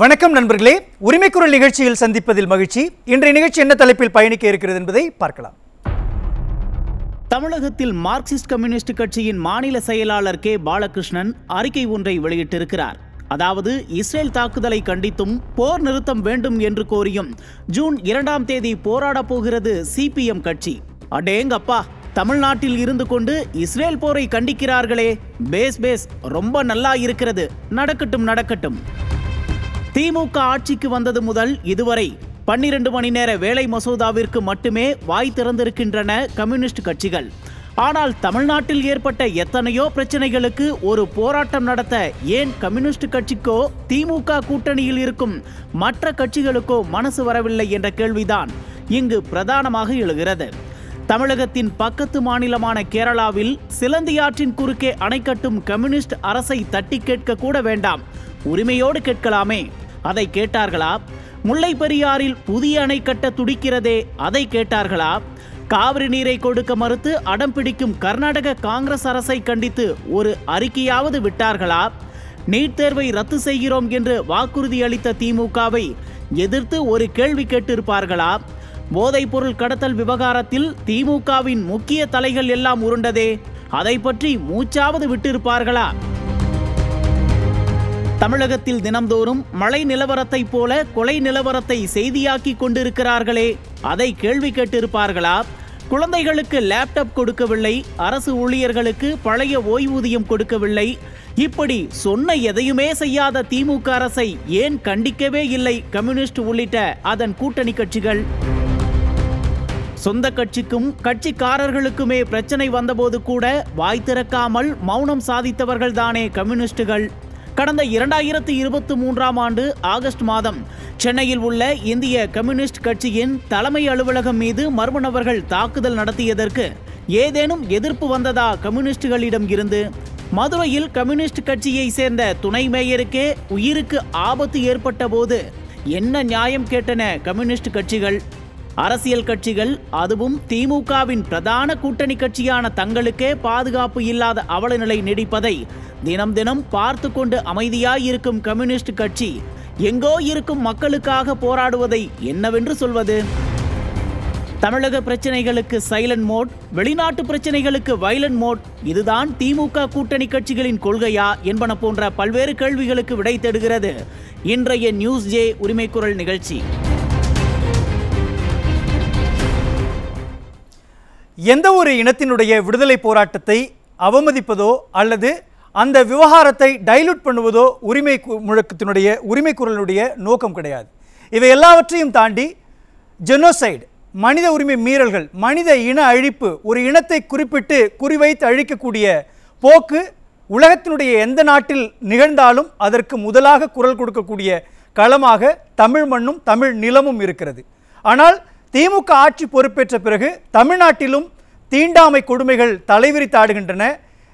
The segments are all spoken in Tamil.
வணக்கம் நண்பர்களே. உரிமைக்குரல் நிகழ்ச்சியில் சந்திப்பதில் மகிழ்ச்சி. இன்றைய நிகழ்ச்சி என்ன தலைப்பில் பயணிக்க இருக்கிறது என்பதை பார்க்கலாம். தமிழகத்தில் மார்க்சிஸ்ட் கம்யூனிஸ்ட் கட்சியின் மாநில செயலாளர் கே. பாலகிருஷ்ணன் அறிக்கை ஒன்றை வெளியிட்டிருக்கிறார். அதாவது இஸ்ரேல் தாக்குதலை கண்டித்தும் போர் நிறுத்தம் வேண்டும் என்று கோரியும் ஜூன் இரண்டாம் தேதி போராடப் போகிறது சிபிஎம் கட்சி. அடேங்கப்பா தமிழ்நாட்டில் இருந்து கொண்டு இஸ்ரேல் போரை கண்டிக்கிறார்களே. பேஸ் பேஸ் ரொம்ப நல்லா இருக்கிறது. நடக்கட்டும் நடக்கட்டும். திமுக ஆட்சிக்கு வந்தது முதல் இதுவரை பன்னிரண்டு மணி நேர வேலை மசோதாவிற்கு மட்டுமே வாய் திறந்திருக்கின்றன கம்யூனிஸ்ட் கட்சிகள். ஆனால் தமிழ்நாட்டில் ஏற்பட்ட எத்தனையோ பிரச்சனைகளுக்கு ஒரு போராட்டம் நடத்த ஏன் கம்யூனிஸ்ட் கட்சிக்கோ திமுக கூட்டணியில் இருக்கும் மற்ற கட்சிகளுக்கோ மனசு வரவில்லை என்ற கேள்விதான் இங்கு பிரதானமாக எழுகிறது. தமிழகத்தின் பக்கத்து மாநிலமான கேரளாவில் சிலந்தியாற்றின் குறுக்கே அணை கட்டும் கம்யூனிஸ்ட் அரசை தட்டி கேட்க கூட வேண்டாம். உரிமையோடு கேட்கலாமே. அதை கேட்டார்களா? முல்லை பெரியாறில் புதிய அணை கட்ட துடிக்கிறதே அதை கேட்டார்களா? காவிரி நீரை கொடுக்க மறுத்து அடம் பிடிக்கும் கர்நாடக காங்கிரஸ் அரசை கண்டித்து ஒரு அறிக்கையாவது விட்டார்களா? நீட் தேர்வை ரத்து செய்கிறோம் என்று வாக்குறுதி அளித்த திமுகவை எதிர்த்து ஒரு கேள்வி கேட்டிருப்பார்களா? போதைப் பொருள் கடத்தல் விவகாரத்தில் திமுகவின் முக்கிய தலைகள் எல்லாம் உருண்டதே அதை பற்றி மூச்சாவது விட்டிருப்பார்களா? தமிழகத்தில் தினம்தோறும் மழை நிலவரத்தைப் போல கொலை நிலவரத்தை செய்தியாக்கி கொண்டிருக்கிறார்களே. அதை கேள்வி கேட்டிருப்பார்களா? குழந்தைகளுக்கு லேப்டாப் கொடுக்கவில்லை. அரசு ஊழியர்களுக்கு பழைய ஓய்வூதியம் கொடுக்கவில்லை. இப்படி சொன்ன எதையுமே செய்யாத திமுக அரசை ஏன் கண்டிக்கவே இல்லை கம்யூனிஸ்ட் உள்ளிட்ட அதன் கூட்டணி கட்சிகள்? சொந்த கட்சிக்கும் கட்சிக்காரர்களுக்குமே பிரச்சனை வந்தபோது கூட வாய் திறக்காமல் மௌனம் சாதித்தவர்கள் தானே கம்யூனிஸ்டுகள்? கடந்த இரண்டாயிரத்தி இருபத்தி மூன்றாம் ஆண்டு ஆகஸ்ட் மாதம் சென்னையில் உள்ள இந்திய கம்யூனிஸ்ட் கட்சியின் தலைமை அலுவலகம் மீது மர்ம நபர்கள் தாக்குதல் நடத்தியதற்கு ஏதேனும் எதிர்ப்பு வந்ததா கம்யூனிஸ்டுகளிடம் இருந்து? மதுரையில் கம்யூனிஸ்ட் கட்சியை சேர்ந்த துணை மேயருக்கே உயிருக்கு ஆபத்து ஏற்பட்ட போது என்ன நியாயம் கேட்டன கம்யூனிஸ்ட் கட்சிகள்? அரசியல் கட்சிகள் அதுவும் திமுகவின் பிரதான கூட்டணி கட்சியான தங்களுக்கே பாதுகாப்பு இல்லாத அவலநிலை நீடிப்பதை தினம் தினம் பார்த்து கொண்டு அமைதியாயிருக்கும் கம்யூனிஸ்ட் கட்சி எங்கோ இருக்கும் மக்களுக்காக போராடுவதை என்னவென்று சொல்வது? தமிழக பிரச்சனைகளுக்கு சைலண்ட் மோட் வெளிநாட்டு பிரச்சனைகளுக்கு வைலண்ட் மோட் இதுதான் திமுக கூட்டணி கட்சிகளின் கொள்கையா என்பன போன்ற பல்வேறு கேள்விகளுக்கு விடை தேடுகிறது. இன்றைய நியூஸ் ஜே உரிமைக்குரல் நிகழ்ச்சி. எந்த ஒரு இனத்தினுடைய விடுதலை போராட்டத்தை அவமதிப்பதோ அல்லது அந்த விவகாரத்தை டைலூட் பண்ணுவதோ உரிமை கு- முழக்கத்தினுடைய உரிமை குரலுடைய நோக்கம் கிடையாது. இவை எல்லாவற்றையும் தாண்டி ஜெனோசைடு மனித உரிமை மீறல்கள் மனித இன அழிப்பு ஒரு இனத்தை குறிப்பிட்டு குறிவைத்து அழிக்கக்கூடிய போக்கு உலகத்தினுடைய எந்த நாட்டில் நிகழ்ந்தாலும் அதற்கு முதலாக குரல் கொடுக்கக்கூடிய களமாக தமிழ் மண்ணும் தமிழ் நிலமும் இருக்கிறது. ஆனால் திமுக ஆட்சி பொறுப்பேற்ற பிறகு தமிழ்நாட்டிலும் தீண்டாமை கொடுமைகள் தலைவிரித்தாடுகின்றன.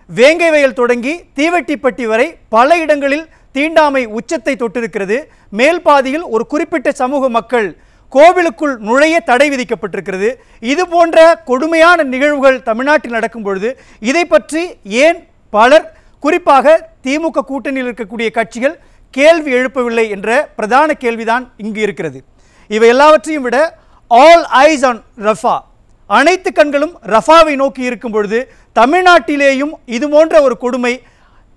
வேங்கை வயல் தொடங்கி தீவெட்டிப்பட்டி வரை பல இடங்களில் தீண்டாமை உச்சத்தை தொட்டிருக்கிறது. மேல் பாதியில் ஒரு குறிப்பிட்ட சமூக மக்கள் கோவிலுக்குள் நுழைய தடை விதிக்கப்பட்டிருக்கிறது. இது போன்ற கொடுமையான நிகழ்வுகள் தமிழ்நாட்டில் நடக்கும் பொழுது இதை பற்றி ஏன் பலர் குறிப்பாக திமுக கூட்டணியில் இருக்கக்கூடிய கட்சிகள் கேள்வி எழுப்பவில்லை என்ற பிரதான கேள்விதான் இங்கு இருக்கிறது. இவை எல்லாவற்றையும் விட ஆல் ஐஸ் ஆன் ரஃபா அனைத்து கண்களும் ரஃபாவை நோக்கி இருக்கும் பொழுது தமிழ்நாட்டிலேயும் இது போன்ற ஒரு கொடுமை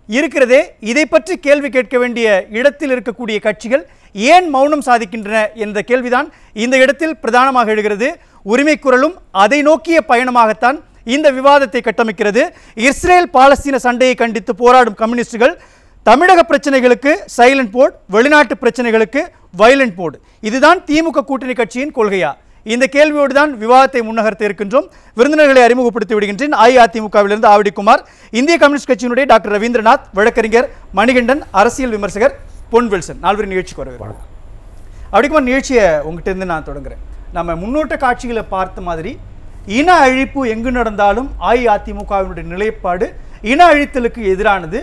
இருக்கிறதே. இதை பற்றி கேள்வி கேட்க வேண்டிய இடத்தில் இருக்கக்கூடிய கட்சிகள் ஏன் மௌனம் சாதிக்கின்றன என்ற கேள்விதான் இந்த இடத்தில் பிரதானமாக எழுகிறது. உரிமை குரலும் அதை நோக்கிய பயணமாகத்தான் இந்த விவாதத்தை கட்டமைக்கிறது. இஸ்ரேல் பாலஸ்தீன சண்டையை கண்டித்து போராடும் கம்யூனிஸ்டுகள் தமிழக பிரச்சனைகளுக்கு சைலண்ட் போர்ட் வெளிநாட்டு பிரச்சனைகளுக்கு வைலண்ட் போர்டு இதுதான் திமுக கூட்டணி கட்சியின் கொள்கையா? இந்த கேள்வியோடு தான் விவாதத்தை முன்னகர்த்த இருக்கின்றோம். விருந்தினர்களை அறிமுகப்படுத்தி விடுகின்றேன். அஇஅதிமுகவிலிருந்து ஆவடிக்குமார் இந்திய கம்யூனிஸ்ட் கட்சியினுடைய டாக்டர் ரவீந்திரநாத் வழக்கறிஞர் மணிகண்டன் அரசியல் விமர்சகர் பொன் வில்சன். நால்வரின் நிகழ்ச்சிக்கு வரவேற்கிறேன் அப்படிக்குமார் நிகழ்ச்சியை உங்ககிட்ட இருந்து நான் தொடங்குறேன். நம்ம முன்னோட்ட காட்சிகளை பார்த்த மாதிரி இன அழிப்பு எங்கு நடந்தாலும் அஇஅதிமுகவினுடைய நிலைப்பாடு இன அழித்தலுக்கு எதிரானது.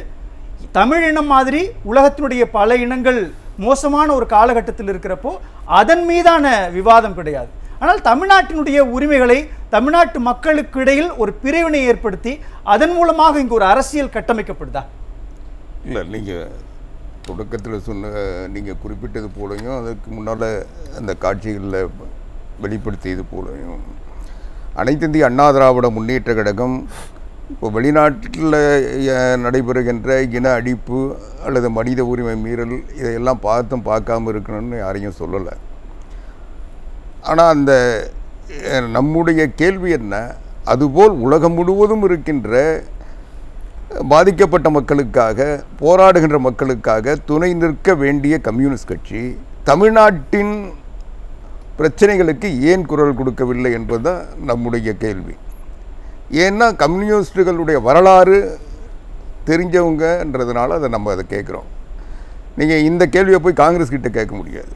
தமிழ் இனம் மாதிரி உலகத்தினுடைய பல இனங்கள் மோசமான ஒரு காலகட்டத்தில் இருக்கிறப்போ அதன் மீதான விவாதம் கிடையாது. ஆனால் தமிழ்நாட்டினுடைய உரிமைகளை தமிழ்நாட்டு மக்களுக்கு இடையில் ஒரு பிரிவினை ஏற்படுத்தி அதன் மூலமாக இங்கு ஒரு அரசியல் கட்டமைக்கப்படுதா? இல்லை நீங்கள் தொடக்கத்தில் சொன்ன நீங்கள் குறிப்பிட்டது போலையும் அதுக்கு முன்னால் அந்த காட்சிகளில் வெளிப்படுத்தியது போலையும் அனைத்திந்திய அண்ணா திராவிட முன்னேற்ற கழகம் இப்போ வெளிநாட்டில் நடைபெறுகின்ற இன அடிப்பு அல்லது மனித உரிமை மீறல் இதையெல்லாம் பார்த்தும் பார்க்காம இருக்கணும்னு யாரையும் சொல்லலை. ஆனால் அந்த நம்முடைய கேள்வி என்ன? அதுபோல் உலகம் முழுவதும் இருக்கின்ற பாதிக்கப்பட்ட மக்களுக்காக போராடுகின்ற மக்களுக்காக துணை நிற்க வேண்டிய கம்யூனிஸ்ட் கட்சி தமிழ்நாட்டின் பிரச்சனைகளுக்கு ஏன் குரல் கொடுக்கவில்லை என்பதுதான் நம்முடைய கேள்வி. ஏன்னா கம்யூனிஸ்டுகளுடைய வரலாறு தெரிஞ்சவங்கன்றதுனால அதை நம்ம அதை கேட்குறோம். நீங்கள் இந்த கேள்வியை போய் காங்கிரஸ் கிட்ட கேட்க முடியாது.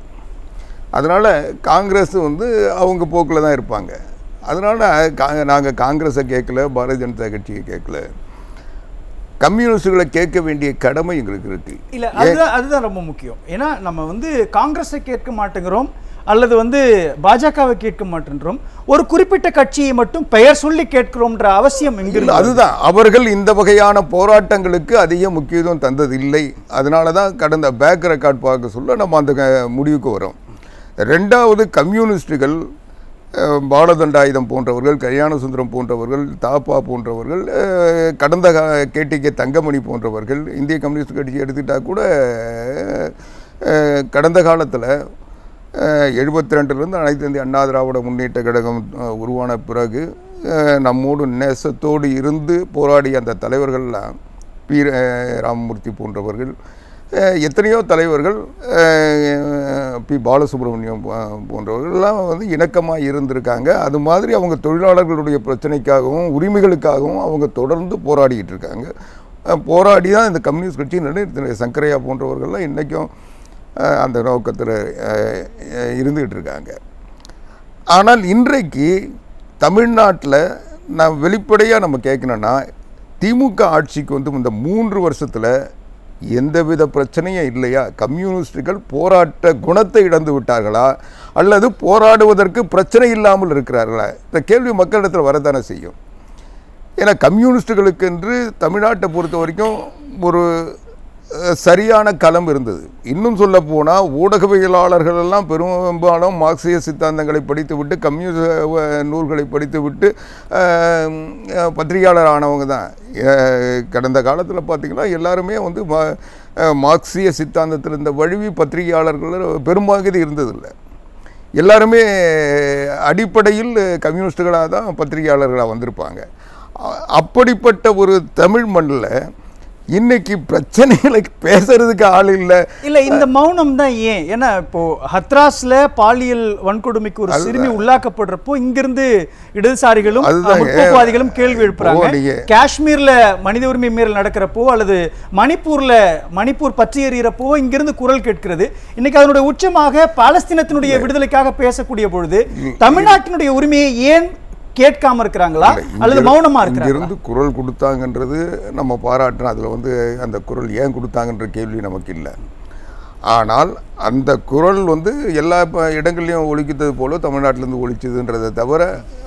அதனால் காங்கிரஸ் வந்து அவங்க போக்கில் தான் இருப்பாங்க. அதனால் கா நாங்கள் காங்கிரஸை கேட்கல பாரதிய ஜனதா கட்சியை கேட்கல. கம்யூனிஸ்டுகளை கேட்க வேண்டிய கடமை எங்களுக்கு இருக்கு. இல்ல அதுதான் அதுதான் ரொம்ப முக்கியம். ஏன்னா நம்ம வந்து காங்கிரஸை கேட்க மாட்டேங்கிறோம். அல்லது வந்து பாஜகவை கேட்க மாட்டேன்றோம் ஒரு குறிப்பிட்ட கட்சியை மட்டும் பெயர் சொல்லி கேட்கிறோம்ன்ற அவசியம் இல்லை எங்கிருந்து அதுதான். அவர்கள் இந்த வகையான போராட்டங்களுக்கு அதிக முக்கியத்துவம் தந்ததில்லை. அதனால தான் கடந்த பேக் ரெக்கார்ட் பார்க்க சொல்ல நம்ம அந்த க- முடிவுக்கு வரோம். ரெண்டாவது கம்யூனிஸ்டுகள் பாலதண்டாயுதம் போன்றவர்கள் கல்யாண சுந்தரம் போன்றவர்கள் தாப்பா போன்றவர்கள் கடந்த கேடிகே தங்கமணி போன்றவர்கள் இந்திய கம்யூனிஸ்ட் கட்சி எடுத்துக்கிட்டால் கூட கடந்த காலத்தில் எழுபத்தி ரெண்டுலேருந்து அனைத்து இந்திய அண்ணா திராவிட முன்னேற்ற கழகம் உருவான பிறகு நம்மோடு நேசத்தோடு இருந்து போராடிய அந்த தலைவர்கள்லாம் பீர ராமமூர்த்தி போன்றவர்கள் எத்தனையோ தலைவர்கள் பி பாலசுப்ரமணியம் போன்றவர்கள்லாம் வந்து இணக்கமாக இருந்திருக்காங்க. அது மாதிரி அவங்க தொழிலாளர்களுடைய பிரச்சனைக்காகவும் உரிமைகளுக்காகவும் அவங்க தொடர்ந்து போராடிக்கிட்டு இருக்காங்க. போராடி தான் இந்த கம்யூனிஸ்ட் கட்சி நிலைநிறுத்தின சங்கரையா போன்றவர்கள்லாம் இன்றைக்கும் அந்த நோக்கத்தில் இருந்துக்கிட்டு இருக்காங்க ஆனால் இன்றைக்கு தமிழ்நாட்டில் நான் வெளிப்படையாக நம்ம கேட்கணுன்னா திமுக ஆட்சிக்கு வந்து இந்த மூன்று வருஷத்தில் எந்தவித பிரச்சனையும் இல்லையா? கம்யூனிஸ்டுகள் போராட்ட குணத்தை இழந்து விட்டார்களா? அல்லது போராடுவதற்கு பிரச்சனை இல்லாமல் இருக்கிறார்களா? இந்த கேள்வி மக்களிடத்தில் வரத்தானே செய்யும். ஏன்னா கம்யூனிஸ்டுகளுக்கு என்று தமிழ்நாட்டை பொறுத்த வரைக்கும் ஒரு சரியான களம் இருந்தது. இன்னும் சொல்ல போனால் ஊடகவியலாளர்கள் எல்லாம் பெரும்பாலும் மார்க்சிய சித்தாந்தங்களை படித்துவிட்டு கம்யூனிச நூல்களை படித்துவிட்டு பத்திரிகையாளர் ஆனவங்க தான். கடந்த காலத்தில் பார்த்திங்கன்னா எல்லாருமே வந்து மா- மார்க்சிய சித்தாந்தத்தில் இருந்த வழுவி பத்திரிகையாளர்கள் பெரும்பகுதி இருந்ததில்லை. எல்லாருமே அடிப்படையில் கம்யூனிஸ்டுகளாக தான் பத்திரிகையாளர்களாக வந்திருப்பாங்க அப்படிப்பட்ட ஒரு தமிழ் மண்ணில் இன்னைக்கு பிரச்சனைகளை பேசுறதுக்கு ஆள் இல்லை. இல்ல இந்த மௌனம் தான் ஏன்? ஏன்னா இப்போ ஹத்ராஸ்ல பாலியல் வன்கொடுமைக்கு ஒரு சிறுமி உள்ளாக்கப்படுறப்போ இங்கிருந்து இடதுசாரிகளும். முற்போக்குவாதிகளும் கேள்வி எழுப்புறாங்க. காஷ்மீர்ல மனித உரிமை மீறல் நடக்கிறப்போ அல்லது மணிப்பூர்ல மணிப்பூர் பற்றி எறிகிறப்போ இங்கிருந்து குரல் கேட்கிறது. இன்னைக்கு அதனுடைய உச்சமாக பாலஸ்தீனத்தினுடைய விடுதலைக்காக பேசக்கூடிய பொழுது தமிழ்நாட்டினுடைய உரிமையை ஏன் கேட்காம இருக்கிறாங்களா? அல்லது மௌனமா இருக்கிறாங்களா? இங்கிருந்து குரல் கொடுத்தாங்கன்றது நம்ம பாராட்டுறோம். அதில் வந்து அந்த குரல் ஏன் கொடுத்தாங்கன்ற கேள்வி நமக்கு இல்லை. ஆனால் அந்த குரல் வந்து எல்லா இடங்கள்லையும் ஒழிக்கிறது போல தமிழ்நாட்டிலேருந்து ஒழிச்சதுன்றதை தவிர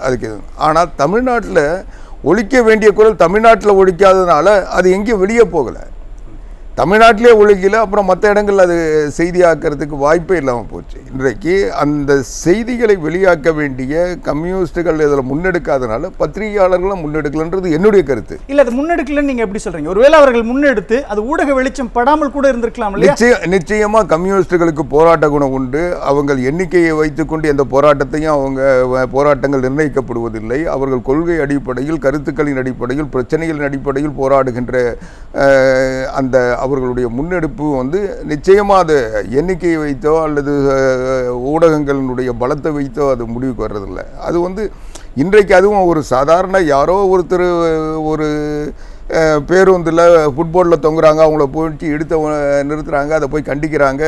அதுக்கு ஆனால் தமிழ்நாட்டில் ஒழிக்க வேண்டிய குரல் தமிழ்நாட்டில் ஒழிக்காததுனால அது எங்கேயும் வெளியே போகலை. தமிழ்நாட்டிலே ஒழிக்கல அப்புறம் மற்ற இடங்கள்ல அது செய்தியாக்கிறதுக்கு வாய்ப்பே இல்லாமல் போச்சு. இன்றைக்கு அந்த செய்திகளை வெளியாக்க வேண்டிய கம்யூனிஸ்டுகள் இதில் முன்னெடுக்காதனால பத்திரிகையாளர்களும் முன்னெடுக்கலன்றது என்னுடைய கருத்து. இல்ல அது முன்னெடுக்கலன்னு நீங்க எப்படி சொல்றீங்க? ஒருவேளை அவர்கள் முன்னெடுத்து அது ஊடக வெளிச்சம் படாமல் கூட இருந்திருக்கலாம் இல்லையா? நிச்சய நிச்சயமாக கம்யூனிஸ்டுகளுக்கு போராட்ட குணம் உண்டு. அவங்க எண்ணிக்கையை வைத்துக்கொண்டு எந்த போராட்டத்தையும் அவங்க போராட்டங்கள் நிர்ணயிக்கப்படுவதில்லை. அவர்கள் கொள்கை அடிப்படையில் கருத்துக்களின் அடிப்படையில் பிரச்சனைகளின் அடிப்படையில் போராடுகின்ற அந்த அவர்களுடைய முன்னெடுப்பு வந்து நிச்சயமாக அது எண்ணிக்கையை வைத்தோ அல்லது ஊடகங்களினுடைய பலத்தை வைத்தோ அது முடிவுக்கு வர்றதில்லை. அது வந்து இன்றைக்கு அதுவும் ஒரு சாதாரண யாரோ ஒருத்தர் ஒரு பேருந்தில் ஃபுட்பாலில் தொங்குறாங்க அவங்கள போயிட்டு எடுத்த நிறுத்துகிறாங்க அதை போய் கண்டிக்கிறாங்க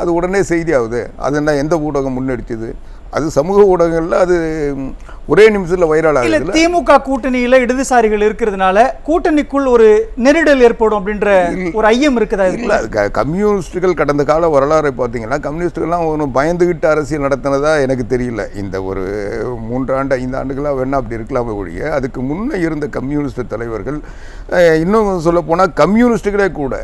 அது உடனே செய்தி ஆகுது அது என்ன எந்த ஊடகம் முன்னெடுத்தது? அது சமூக ஊடகங்களில் அது ஒரே நிமிஷத்தில் வைரல் ஆகுதுல்ல திமுக கூட்டணியில இடதுசாரிகள் இருக்கிறதுனால கூட்டணிக்குள் ஒரு நெருடல் ஏற்படும் அப்படின்ற ஒரு ஐயம் இருக்குதா? இல்லை கம்யூனிஸ்டுகள் கடந்த கால வரலாறை பார்த்தீங்கன்னா கம்யூனிஸ்டுகள்லாம் ஒன்று பயந்துகிட்டு அரசியல் நடத்தினதா எனக்கு தெரியல இந்த ஒரு மூன்றாண்டு ஐந்து ஆண்டுகளாக வேணா அப்படி இருக்கலாமே ஒழிய அதுக்கு முன்னே இருந்த கம்யூனிஸ்ட் தலைவர்கள் இன்னும் சொல்லப்போனால் கம்யூனிஸ்டுகளே கூட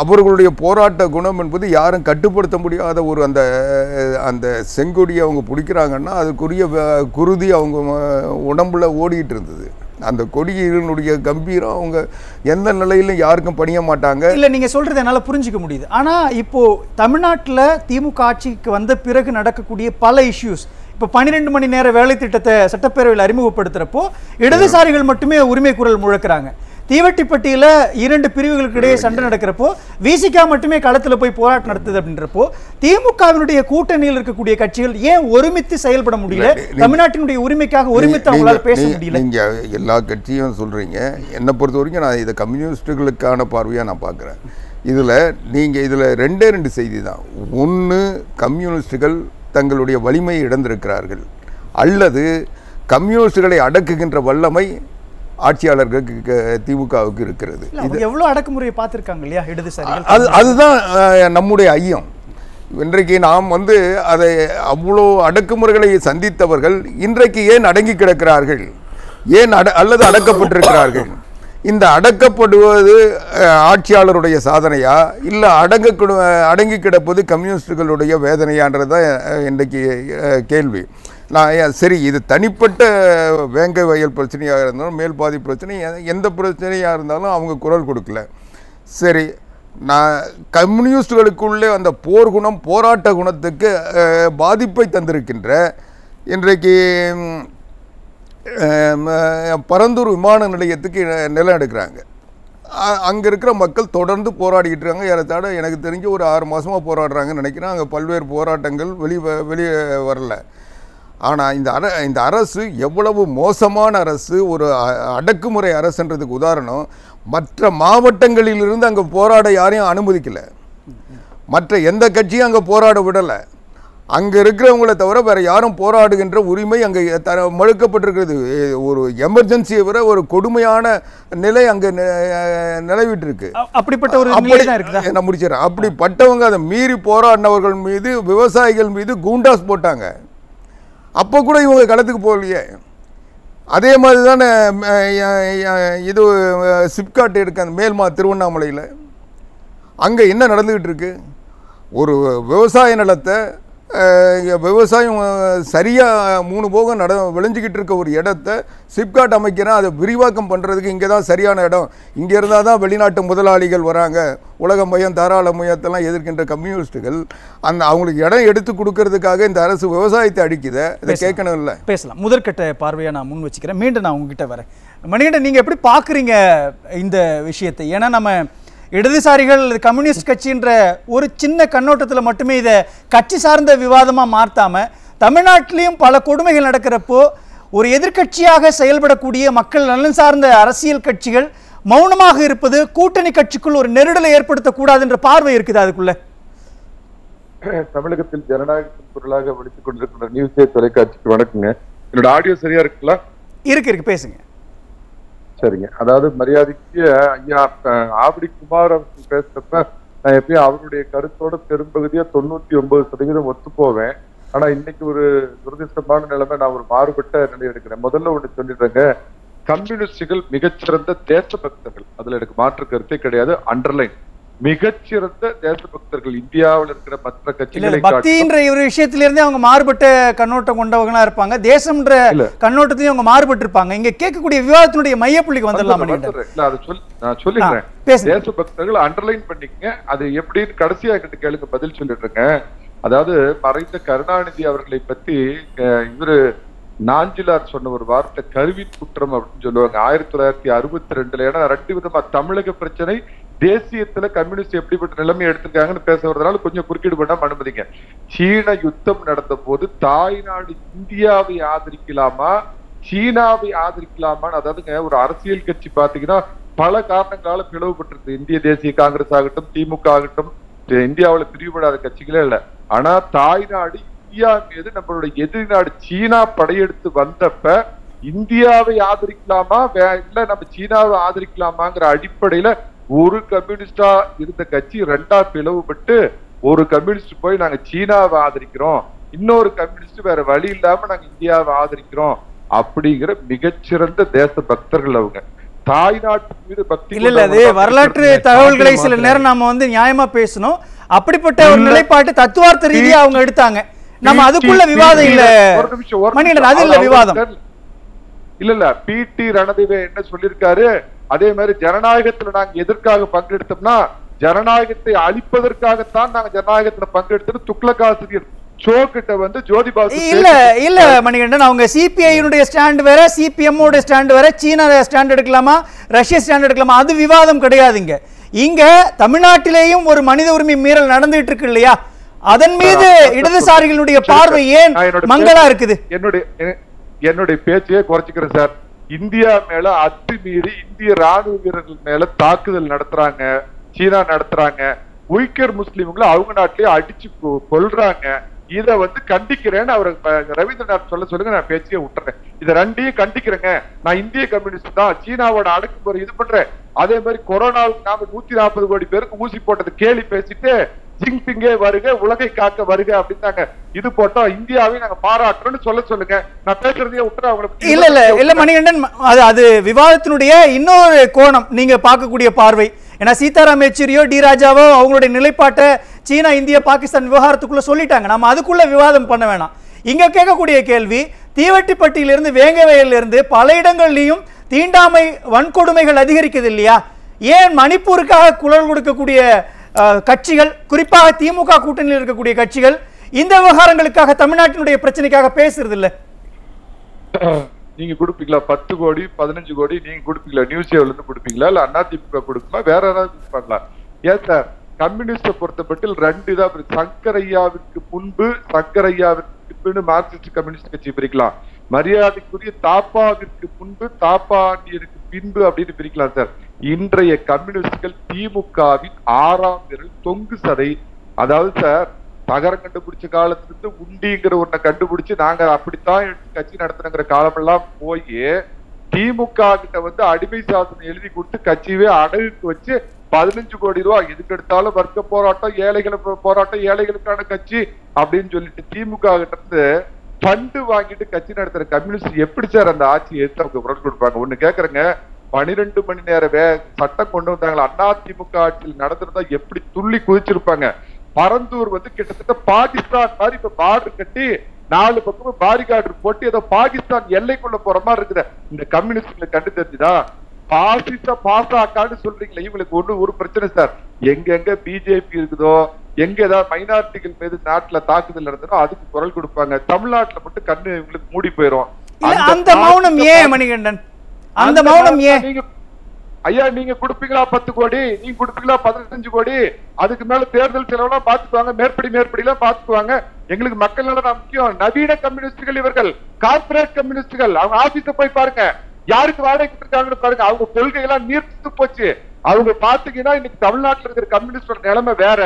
அவர்களுடைய போராட்ட குணம் என்பது யாரும் கட்டுப்படுத்த முடியாத ஒரு அந்த அந்த செங்கொடியை அவங்க பிடிக்கிறாங்கன்னா அதுக்குரிய குருதி அவங்க உடம்புல ஓடிட்டு இருந்தது. அந்த கொடியினுடைய கம்பீரம் அவங்க எந்த நிலையிலும் யாருக்கும் பணிய மாட்டாங்க. இல்ல நீங்க சொல்றது என்னால புரிஞ்சுக்க முடியுது. ஆனா இப்போ தமிழ்நாட்டில் திமுக ஆட்சிக்கு வந்த பிறகு நடக்கக்கூடிய பல இஷ்யூஸ் இப்போ பன்னிரெண்டு மணி நேர வேலை திட்டத்தை சட்டப்பேரவையில் அறிமுகப்படுத்துறப்போ இடதுசாரிகள் மட்டுமே உரிமை குரல் முழக்கிறாங்க. தீவட்டிப்பட்டியில இரண்டு பிரிவுகளுக்கு இடையே சண்டை நடக்கிறப்போ விசிகா மட்டுமே களத்துல போய் போராட்டம் நடத்துது அப்படின்றப்போ திமுகவினுடைய கூட்டணியில் இருக்கக்கூடிய கட்சிகள் ஏன் ஒருமித்து செயல்பட முடியல? தமிழ்நாட்டினுடைய உரிமைக்காக ஒருமித்து அவங்களால பேச முடியல. நீங்க எல்லா கட்சியும் சொல்றீங்க. என்னை பொறுத்த வரைக்கும் நான் இதை கம்யூனிஸ்டுகளுக்கான பார்வையா நான் பார்க்குறேன். இதுல நீங்க இதுல ரெண்டே ரெண்டு செய்தி தான். ஒன்று கம்யூனிஸ்டுகள் தங்களுடைய வலிமையை இழந்திருக்கிறார்கள். அல்லது கம்யூனிஸ்டுகளை அடக்குகின்ற வல்லமை ஆட்சியாளர்களுக்கு திமுகவுக்கு இருக்கிறது. அவங்க எவ்வளவு அடக்குமுறையை பார்த்திருக்காங்க இல்லையா? இடதுசாரிகள் அது அதுதான் நம்முடைய ஐயம். இன்றைக்கு நாம் வந்து அதை அவ்வளோ அடக்குமுறைகளை சந்தித்தவர்கள் இன்றைக்கு ஏன் அடங்கி கிடக்கிறார்கள்? ஏன் அட அல்லது அடக்கப்பட்டிருக்கிறார்கள்? இந்த அடக்கப்படுவது ஆட்சியாளருடைய சாதனையா? இல்லை அடங்க அடங்கி கிடப்பது கம்யூனிஸ்டுகளுடைய வேதனையான்றது தான் இன்றைக்கு கேள்வி. நான் சரி இது தனிப்பட்ட வேங்கை வயல் பிரச்சனையாக இருந்தாலும் மேல் பாதி பிரச்சனை எந்த பிரச்சனையாக இருந்தாலும் அவங்க குரல் கொடுக்கல. சரி நான் கம்யூனிஸ்டுகளுக்குள்ளே அந்த போர் குணம் போராட்ட குணத்துக்கு பாதிப்பை தந்திருக்கின்ற இன்றைக்கு பரந்தூர் விமான நிலையத்துக்கு நிலம் எடுக்கிறாங்க. அங்கே இருக்கிற மக்கள் தொடர்ந்து போராடிக்கிட்டு இருக்காங்க. ஏறத்தாட எனக்கு தெரிஞ்சு ஒரு ஆறு மாதமாக போராடுறாங்கன்னு நினைக்கிறேன். அங்கே பல்வேறு போராட்டங்கள் வெளி வெளியே வரல. ஆனால் இந்த அர இந்த அரசு எவ்வளவு மோசமான அரசு ஒரு அ- அடக்குமுறை அரசுன்றதுக்கு உதாரணம் மற்ற மாவட்டங்களிலிருந்து அங்கே போராட யாரையும் அனுமதிக்கலை. மற்ற எந்த கட்சியும் அங்கே போராட விடலை. அங்கே இருக்கிறவங்கள தவிர வேற யாரும் போராடுகின்ற உரிமை அங்கே த மறுக்கப்பட்டிருக்கிறது எ- ஒரு எமர்ஜென்சியை விட ஒரு கொடுமையான நிலை அங்கே நிலவிட்டு அ- அப்படிப்பட்ட ஒரு இருக்குதா? நான் முடிச்சிடறேன் அப்படிப்பட்டவங்க அதை மீறி போராடினவர்கள் மீது விவசாயிகள் மீது கூண்டாஸ் போட்டாங்க. அப்போ கூட இவங்க களத்துக்கு போகலையே. அதே மாதிரி தானே இது சிப்காட் எடுக்க அந்த மேல்மா திருவண்ணாமலையில். அங்கே என்ன நடந்துக்கிட்டு இருக்குது ஒரு விவசாய நிலத்தை இங்க விவசாயம் சரியாக மூணு போகம் நட விளைஞ்சிக்கிட்டு இருக்க ஒரு இடத்த சிப்காட் அமைக்கிறேன். அதை விரிவாக்கம் பண்ணுறதுக்கு இங்கே தான் சரியான இடம். இங்கே இருந்தால் தான் வெளிநாட்டு முதலாளிகள் வராங்க. உலக மையம் தாராள மையத்தெல்லாம் எதிர்க்கின்ற கம்யூனிஸ்ட்டுகள் அந்த அவங்களுக்கு இடம் எடுத்து கொடுக்கறதுக்காக இந்த அரசு விவசாயத்தை அடிக்குது? இதை கேட்கணும் இல்லை பேசலாம். முதற்கட்ட பார்வையை நான் முன் வச்சுக்கிறேன். மீண்டும் நான் உங்ககிட்ட வரேன். மணிகண்டன் நீங்க எப்படி பார்க்குறீங்க இந்த விஷயத்தை? ஏன்னா நம்ம இடதுசாரிகள் கம்யூனிஸ்ட் கட்சின்ற ஒரு சின்ன கண்ணோட்டத்தில் மட்டுமே இதை கட்சி சார்ந்த விவாதமா மாற்றாம தமிழ்நாட்டிலையும் பல கொடுமைகள் நடக்கிறப்போ ஒரு எதிர்க்கட்சியாக செயல்படக்கூடிய மக்கள் நலன் சார்ந்த அரசியல் கட்சிகள் மௌனமாக இருப்பது கூட்டணி கட்சிக்குள் ஒரு நெருடலை ஏற்படுத்தக்கூடாதுன்ற பார்வை இருக்குது அதுக்குள்ள. தமிழகத்தில் ஜனநாயகத்தின் குரலாக வெடித்துக் கொண்டிருக்கின்ற நியூஸே தொலைக்காட்சிக்கு வணக்கங்க. என்னோட ஆடியோ சரியா இருக்குங்களா? இருக்கு இருக்கு. பேசுங்க. சரிங்க. அதாவது மரியாதைக்கு ஐயா ஆவடி குமார் அவர்கள் பேசுறப்ப நான் எப்பயும் அவருடைய கருத்தோட பெரும்பகுதியா தொண்ணூத்தி ஒன்பது சதவீதம் ஒத்து போவேன் ஆனா இன்னைக்கு ஒரு துரதிருஷ்டமான நிலைமை நான் ஒரு மாறுபட்ட நிலை எடுக்கிறேன். முதல்ல ஒண்ணு சொல்லிடுறேங்க. கம்யூனிஸ்டுகள் மிகச்சிறந்த தேசபக்தர்கள் அதுல எனக்கு மாற்று கருத்தே கிடையாது. அண்டர்லைன் மிகச்சிறந்த தேசபக்தர்கள் இந்தியாவில் இருக்கிற மற்ற கட்சிகளை பக்தின்ற ஒரு விஷயத்துல இருந்தே அவங்க மாறுபட்ட கண்ணோட்டம் கொண்டவங்களா இருப்பாங்க. தேசம்ன்ற இல்ல. கண்ணோட்டத்திலையும் அவங்க மாறுபட்டு இருப்பாங்க இங்க கேட்கக்கூடிய விவாதத்தினுடைய மையப்புள்ளிக்கு வந்துடலாம். இல்ல, அதை சொல்லி- நான் சொல்லிடுறேன். தேசபக்தர்கள் அண்டர்லைன் பண்ணிக்கங்க. அது எப்படின்னு கடைசியா கிட்ட கேளுங்க பதில் சொல்லிடுறேங்க. அதாவது மறைந்த கருணாநிதி அவர்களை பத்தி இவரு நாஞ்சிலார் சொன்ன ஒரு வார்த்தை கருவி குற்றம் அப்படின்னு சொல்லுவாங்க. ஆயிரத்தி தொள்ளாயிரத்தி அறுபத்தி ரெண்டுல. ஏன்னா ரெண்டு விதமா தமிழக பிரச்சனை தேசியத்துல கம்யூனிஸ்ட் எப்படிப்பட்ட நிலைமை எடுத்திருக்காங்கன்னு பேச வரதுனால கொஞ்சம் குறுக்கீடு பண்ணாம அனுமதிங்க. சீன யுத்தம் நடந்த போது தாய்நாடு இந்தியாவை ஆதரிக்கலாமா சீனாவை ஆதரிக்கலாமான்னு அதாவதுங்க ஒரு அரசியல் கட்சி பாத்தீங்கன்னா பல காரணங்களால பிளவுபட்டிருக்கு. இந்திய தேசிய காங்கிரஸ் ஆகட்டும் திமுக ஆகட்டும் இந்தியாவில் பிரிவுபடாத கட்சிகளே இல்ல. ஆனா தாய்நாடு இந்தியா மீது நம்மளுடைய எதிரி நாடு சீனா படையெடுத்து வந்தப்ப இந்தியாவை ஆதரிக்கலாமா வே- இல்ல நம்ம சீனாவை ஆதரிக்கலாமாங்கிற அடிப்படையில ஒரு கம்யூனிஸ்டா இருந்த கட்சி ரெண்டா பிளவுபட்டு ஒரு கம்யூனிஸ்ட் போய் நாங்க சீனாவை ஆதரிக்கிறோம். இன்னொரு கம்யூனிஸ்ட் வேற வழி இல்லாம நாங்க இந்தியாவை ஆதரிக்கிறோம். அப்படிங்கிற மிகச்சிறந்த தேச பக்தர்கள் அவங்க. தாய்நாட்டு மீது பக்தி இல்ல இல்ல அது வரலாற்று. தகவல்களை சில. நேரம் நாம வந்து நியாயமா பேசணும். அப்படிப்பட்ட ஒரு. நிலைப்பாட்டு தத்துவார்த்த ரீதியா அவங்க எடுத்தாங்க. நம்ம அதுக்குள்ள விவாதம் இல்ல. ஒரு நிமிஷம். அது இல்ல விவாதம். இல்ல இல்ல. பிடி ரணதேவே என்ன சொல்லிருக்காரு அதே மாதிரி ஜனநாயகத்துல நாங்க எதற்காக பங்கெடுத்தோம்னா ஜனநாயகத்தை அழிப்பதற்காகத்தான் நாங்க ஜனநாயகத்துல பங்கெடுத்தது துக்ளக் ஆசிரியர் ஷோ கிட்ட வந்து ஜோதிபாசு இல்ல இல்ல மணிகண்டன். அவங்க சிபிஐனுடைய ஸ்டாண்ட் வேற சிபிஎம் ஸ்டாண்ட் வேற சீனா ஸ்டாண்ட் எடுக்கலாமா ரஷ்ய ஸ்டாண்ட் எடுக்கலாமா அது விவாதம் கிடையாதுங்க இங்க. தமிழ்நாட்டிலேயும் ஒரு மனித உரிமை மீறல் நடந்துட்டு இருக்கு இல்லையா? அதன் மீது இடதுசாரிகளுடைய பார்வை ஏன் மங்களா இருக்குது? என்னுடைய என்னுடைய பேச்சையே குறைச்சிக்கிறேன் சார். இந்தியா மேல அத்துமீறி இந்திய ராணுவ வீரர்கள் மேல தாக்குதல் நடத்துறாங்க சீனா நடத்துறாங்க. உய்கர் முஸ்லீம்களை அவங்க நாட்டிலேயே அடிச்சு கொ- கொல்றாங்க. இத வந்து கண்டிக்கிறேன்னு அவர் ரவீந்திரநாத் சொல்ல சொல்லுங்க நான் பேச்சையே விட்டுறேன். இதை ரெண்டையும் கண்டிக்கிறேங்க. நான் இந்திய கம்யூனிஸ்ட் தான். சீனாவோட அடக்குமுறை இது பண்றேன். அதே மாதிரி கொரோனாவுக்கு நாம நூத்தி நாற்பது கோடி பேருக்கு ஊசி போட்டது கேலி பேசிட்டு ஜிங்பிங்கே வருக உலகை காக்க வருக அப்படின்னாங்க. இது போட்டோம் இந்தியாவை நாங்க பாராட்டுறோம்னு சொல்ல சொல்லுங்க. நான் பேசுறதையே விட்டுற அவங்களை பத்தி இல்ல இல்ல இல்ல மணிகண்டன் அது அது விவாதத்தினுடைய இன்னொரு கோணம் நீங்க பார்க்கக்கூடிய பார்வை. ஏன்னா சீதாராம் யெச்சூரியோ டி ராஜாவோ அவங்களுடைய நிலைப்பாட்டை சீனா இந்தியா பாகிஸ்தான் விவகாரத்துக்குள்ள சொல்லிட்டாங்க. நம்ம அதுக்குள்ள விவாதம் பண்ண வேணாம். இங்க கேட்கக்கூடிய கேள்வி தீவெட்டிப்பட்டியிலிருந்து வேங்கவயலிருந்து பல இடங்கள்லயும் தீண்டாமை வன்கொடுமைகள் அதிகரிக்குது இல்லையா? ஏன் மணிப்பூருக்காக குரல் கொடுக்கக்கூடிய கட்சிகள் குறிப்பாக திமுக கூட்டணியில் இருக்கக்கூடிய கட்சிகள் இந்த விவகாரங்களுக்காக தமிழ்நாட்டினுடைய பிரச்சனைக்காக பேசுறது இல்ல நீங்க கொடுப்பீங்களா? பத்து கோடி பதினஞ்சு கோடி நீங்க கொடுப்பீங்களா? நியூஸ் இருந்து கொடுப்பீங்களா? இல்ல அதிமுக கொடுக்குமா? வேற யாராவது பண்ணலாம் ஏன் சார்? கம்யூனிஸ்ட பொறுத்தப்பட்டில் ரெண்டு இதா சங்கரையாவிற்கு முன்பு சங்கரையாவிற்கு பின்னு மார்க்சிஸ்ட் கம்யூனிஸ்ட் கட்சி பிரிக்கலாம். மரியாதைக்குரிய தாப்பாவிற்கு முன்பு தாப்பாண்டியருக்கு பின்பு அப்படின்னு பிரிக்கலாம் சார். இன்றைய கம்யூனிஸ்டுகள் திமுகவின் ஆறாம் விரல் தொங்கு சதை. அதாவது சார் தகரம் கண்டுபிடிச்ச காலத்திலிருந்து உண்டிங்கிற ஒன்றை கண்டுபிடிச்சு நாங்க அப்படித்தான் எடுத்து கட்சி நடத்துனங்கிற காலமெல்லாம் போய் திமுக கிட்ட வந்து அடிமை சாசனம் எழுதி கொடுத்து கட்சியவே அடகுக்கு வச்சு பதினஞ்சு கோடி ரூபாய் எதுக்கு எடுத்தாலும் வர்க்க போராட்டம் ஏழைகளை போராட்டம் ஏழைகளுக்கான கட்சி அப்படின்னு சொல்லிட்டு திமுக கிட்ட இருந்து ஃபண்டு வாங்கிட்டு கட்சி நடத்துற கம்யூனிஸ்ட் எப்படி சார் அந்த ஆட்சி எடுத்து அவங்க குரல் கொடுப்பாங்க? ஒண்ணு கேக்குறேங்க. பனிரெண்டு மணி நேர வே சட்டம் கொண்டு வந்தாங்களா அண்ணா திமுக ஆட்சியில் நடந்திருந்தா எப்படி துள்ளி குதிச்சிருப்பாங்க. பரந்தூர் வந்து கிட்டத்தட்ட பாகிஸ்தான் மாதிரி இப்ப பார்டர் கட்டி நாலு பக்கமும் பாரிகார்டு போட்டு ஏதோ பாகிஸ்தான் எல்லைக்குள்ள போற மாதிரி இருக்குது. இந்த கம்யூனிஸ்ட்களை கண்டு தெரிஞ்சுதா? பாசிச பாசாக்கான்னு சொல்றீங்களே இவங்களுக்கு ஒண்ணு ஒரு பிரச்சனை சார் எங்க எங்க பிஜேபி இருக்குதோ எங்க ஏதாவது மைனாரிட்டிகள் மீது நாட்டுல தாக்குதல் நடந்ததோ அதுக்கு குரல் கொடுப்பாங்க. தமிழ்நாட்டுல மட்டும் கண்ணு இவங்களுக்கு மூடி போயிரும். அந்த மௌனம் ஏன் மணிகண்டன்? அந்த மௌனம் ஏன்? ஐயா நீங்க கொடுப்பீங்களா பத்து கோடி? நீங்க கொடுப்பீங்களா பதினஞ்சு கோடி? அதுக்கு மேல தேர்தல் செலவெல்லாம் பாத்துக்குவாங்க மேற்படி மேற்படி எல்லாம் பாத்துக்குவாங்க எங்களுக்கு மக்கள் நலன் முக்கியம். நவீன கம்யூனிஸ்டுகள் இவர்கள் கார்ப்பரேட் கம்யூனிஸ்டுகள் அவங்க ஆபீஸ போய் பாருங்க. யாருக்கு வாடகை கொடுத்துருக்காங்கன்னு பாருங்க. அவங்க கொள்கை எல்லாம் நீர்த்து போச்சு. அவங்க பாத்தீங்கன்னா இன்னைக்கு தமிழ்நாட்டுல இருக்கிற கம்யூனிஸ்டோட நிலைமை வேற.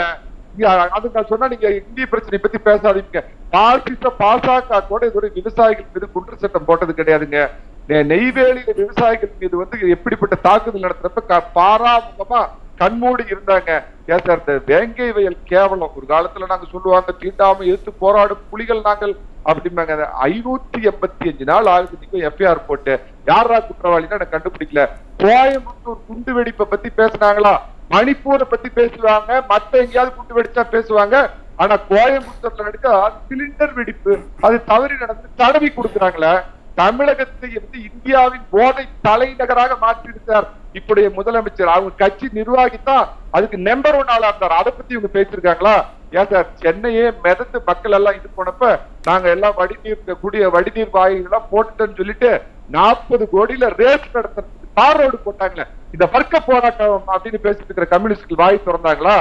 இங்க அது நான் சொன்னா நீங்க இந்திய பிரச்சனை பத்தி பேசாதீங்க. பாசிச பாசாக்கா கூட இதுவரை விவசாயிகள் மீது குற்ற சட்டம் போட்டது கிடையாதுங்க. நெய்வேலியில விவசாயிகள் மீது வந்து எப்படிப்பட்ட தாக்குதல் நடத்துறப்ப பாராமுகமா கண்மூடி இருந்தாங்க. ஏன் சார் இந்த வேங்கை வயல் கேவலம் ஒரு காலத்துல நாங்க சொல்லுவாங்க தீண்டாம எதிர்த்து போராடும் புலிகள் நாங்கள் அப்படிம்பாங்க. ஐநூத்தி எண்பத்தி அஞ்சு நாள் ஆகுது எஃப்ஐஆர் போட்டு. யாரா குற்றவாளின்னா எனக்கு கண்டுபிடிக்கல. கோயம்புத்தூர் குண்டு வெடிப்பை பத்தி பேசுனாங்களா? மணிப்பூரை பத்தி பேசுவாங்க. மத்த எங்கேயாவது குண்டு வெடிச்சா பேசுவாங்க. ஆனா கோயம்புத்தூர்ல நடக்க சிலிண்டர் வெடிப்பு அது தவறி நடந்து தடவி கொடுக்குறாங்களே. தமிழகத்தை வந்து இந்தியாவின் போதை தலைநகராக மாற்றிருக்கார் இப்படைய முதலமைச்சர். அவங்க கட்சி நிர்வாகி தான் அதுக்கு நம்பர் ஒன் ஆளா இருந்தார். அதை பத்தி இவங்க பேசியிருக்காங்களா? ஏன் சார்? சென்னையே மிதந்து மக்கள் எல்லாம் இது போனப்ப நாங்க எல்லாம் வடிநீர் கூடிய வடிநீர் வாயில் எல்லாம் போட்டுட்டோம்னு சொல்லிட்டு நாற்பது கோடியில ரேஸ் நடத்துறதுக்கு தார் ரோடு போட்டாங்களே. இந்த வர்க்க போராட்டம் அப்படின்னு பேசிட்டு இருக்கிற கம்யூனிஸ்டுகள் வாய் திறந்தாங்களா?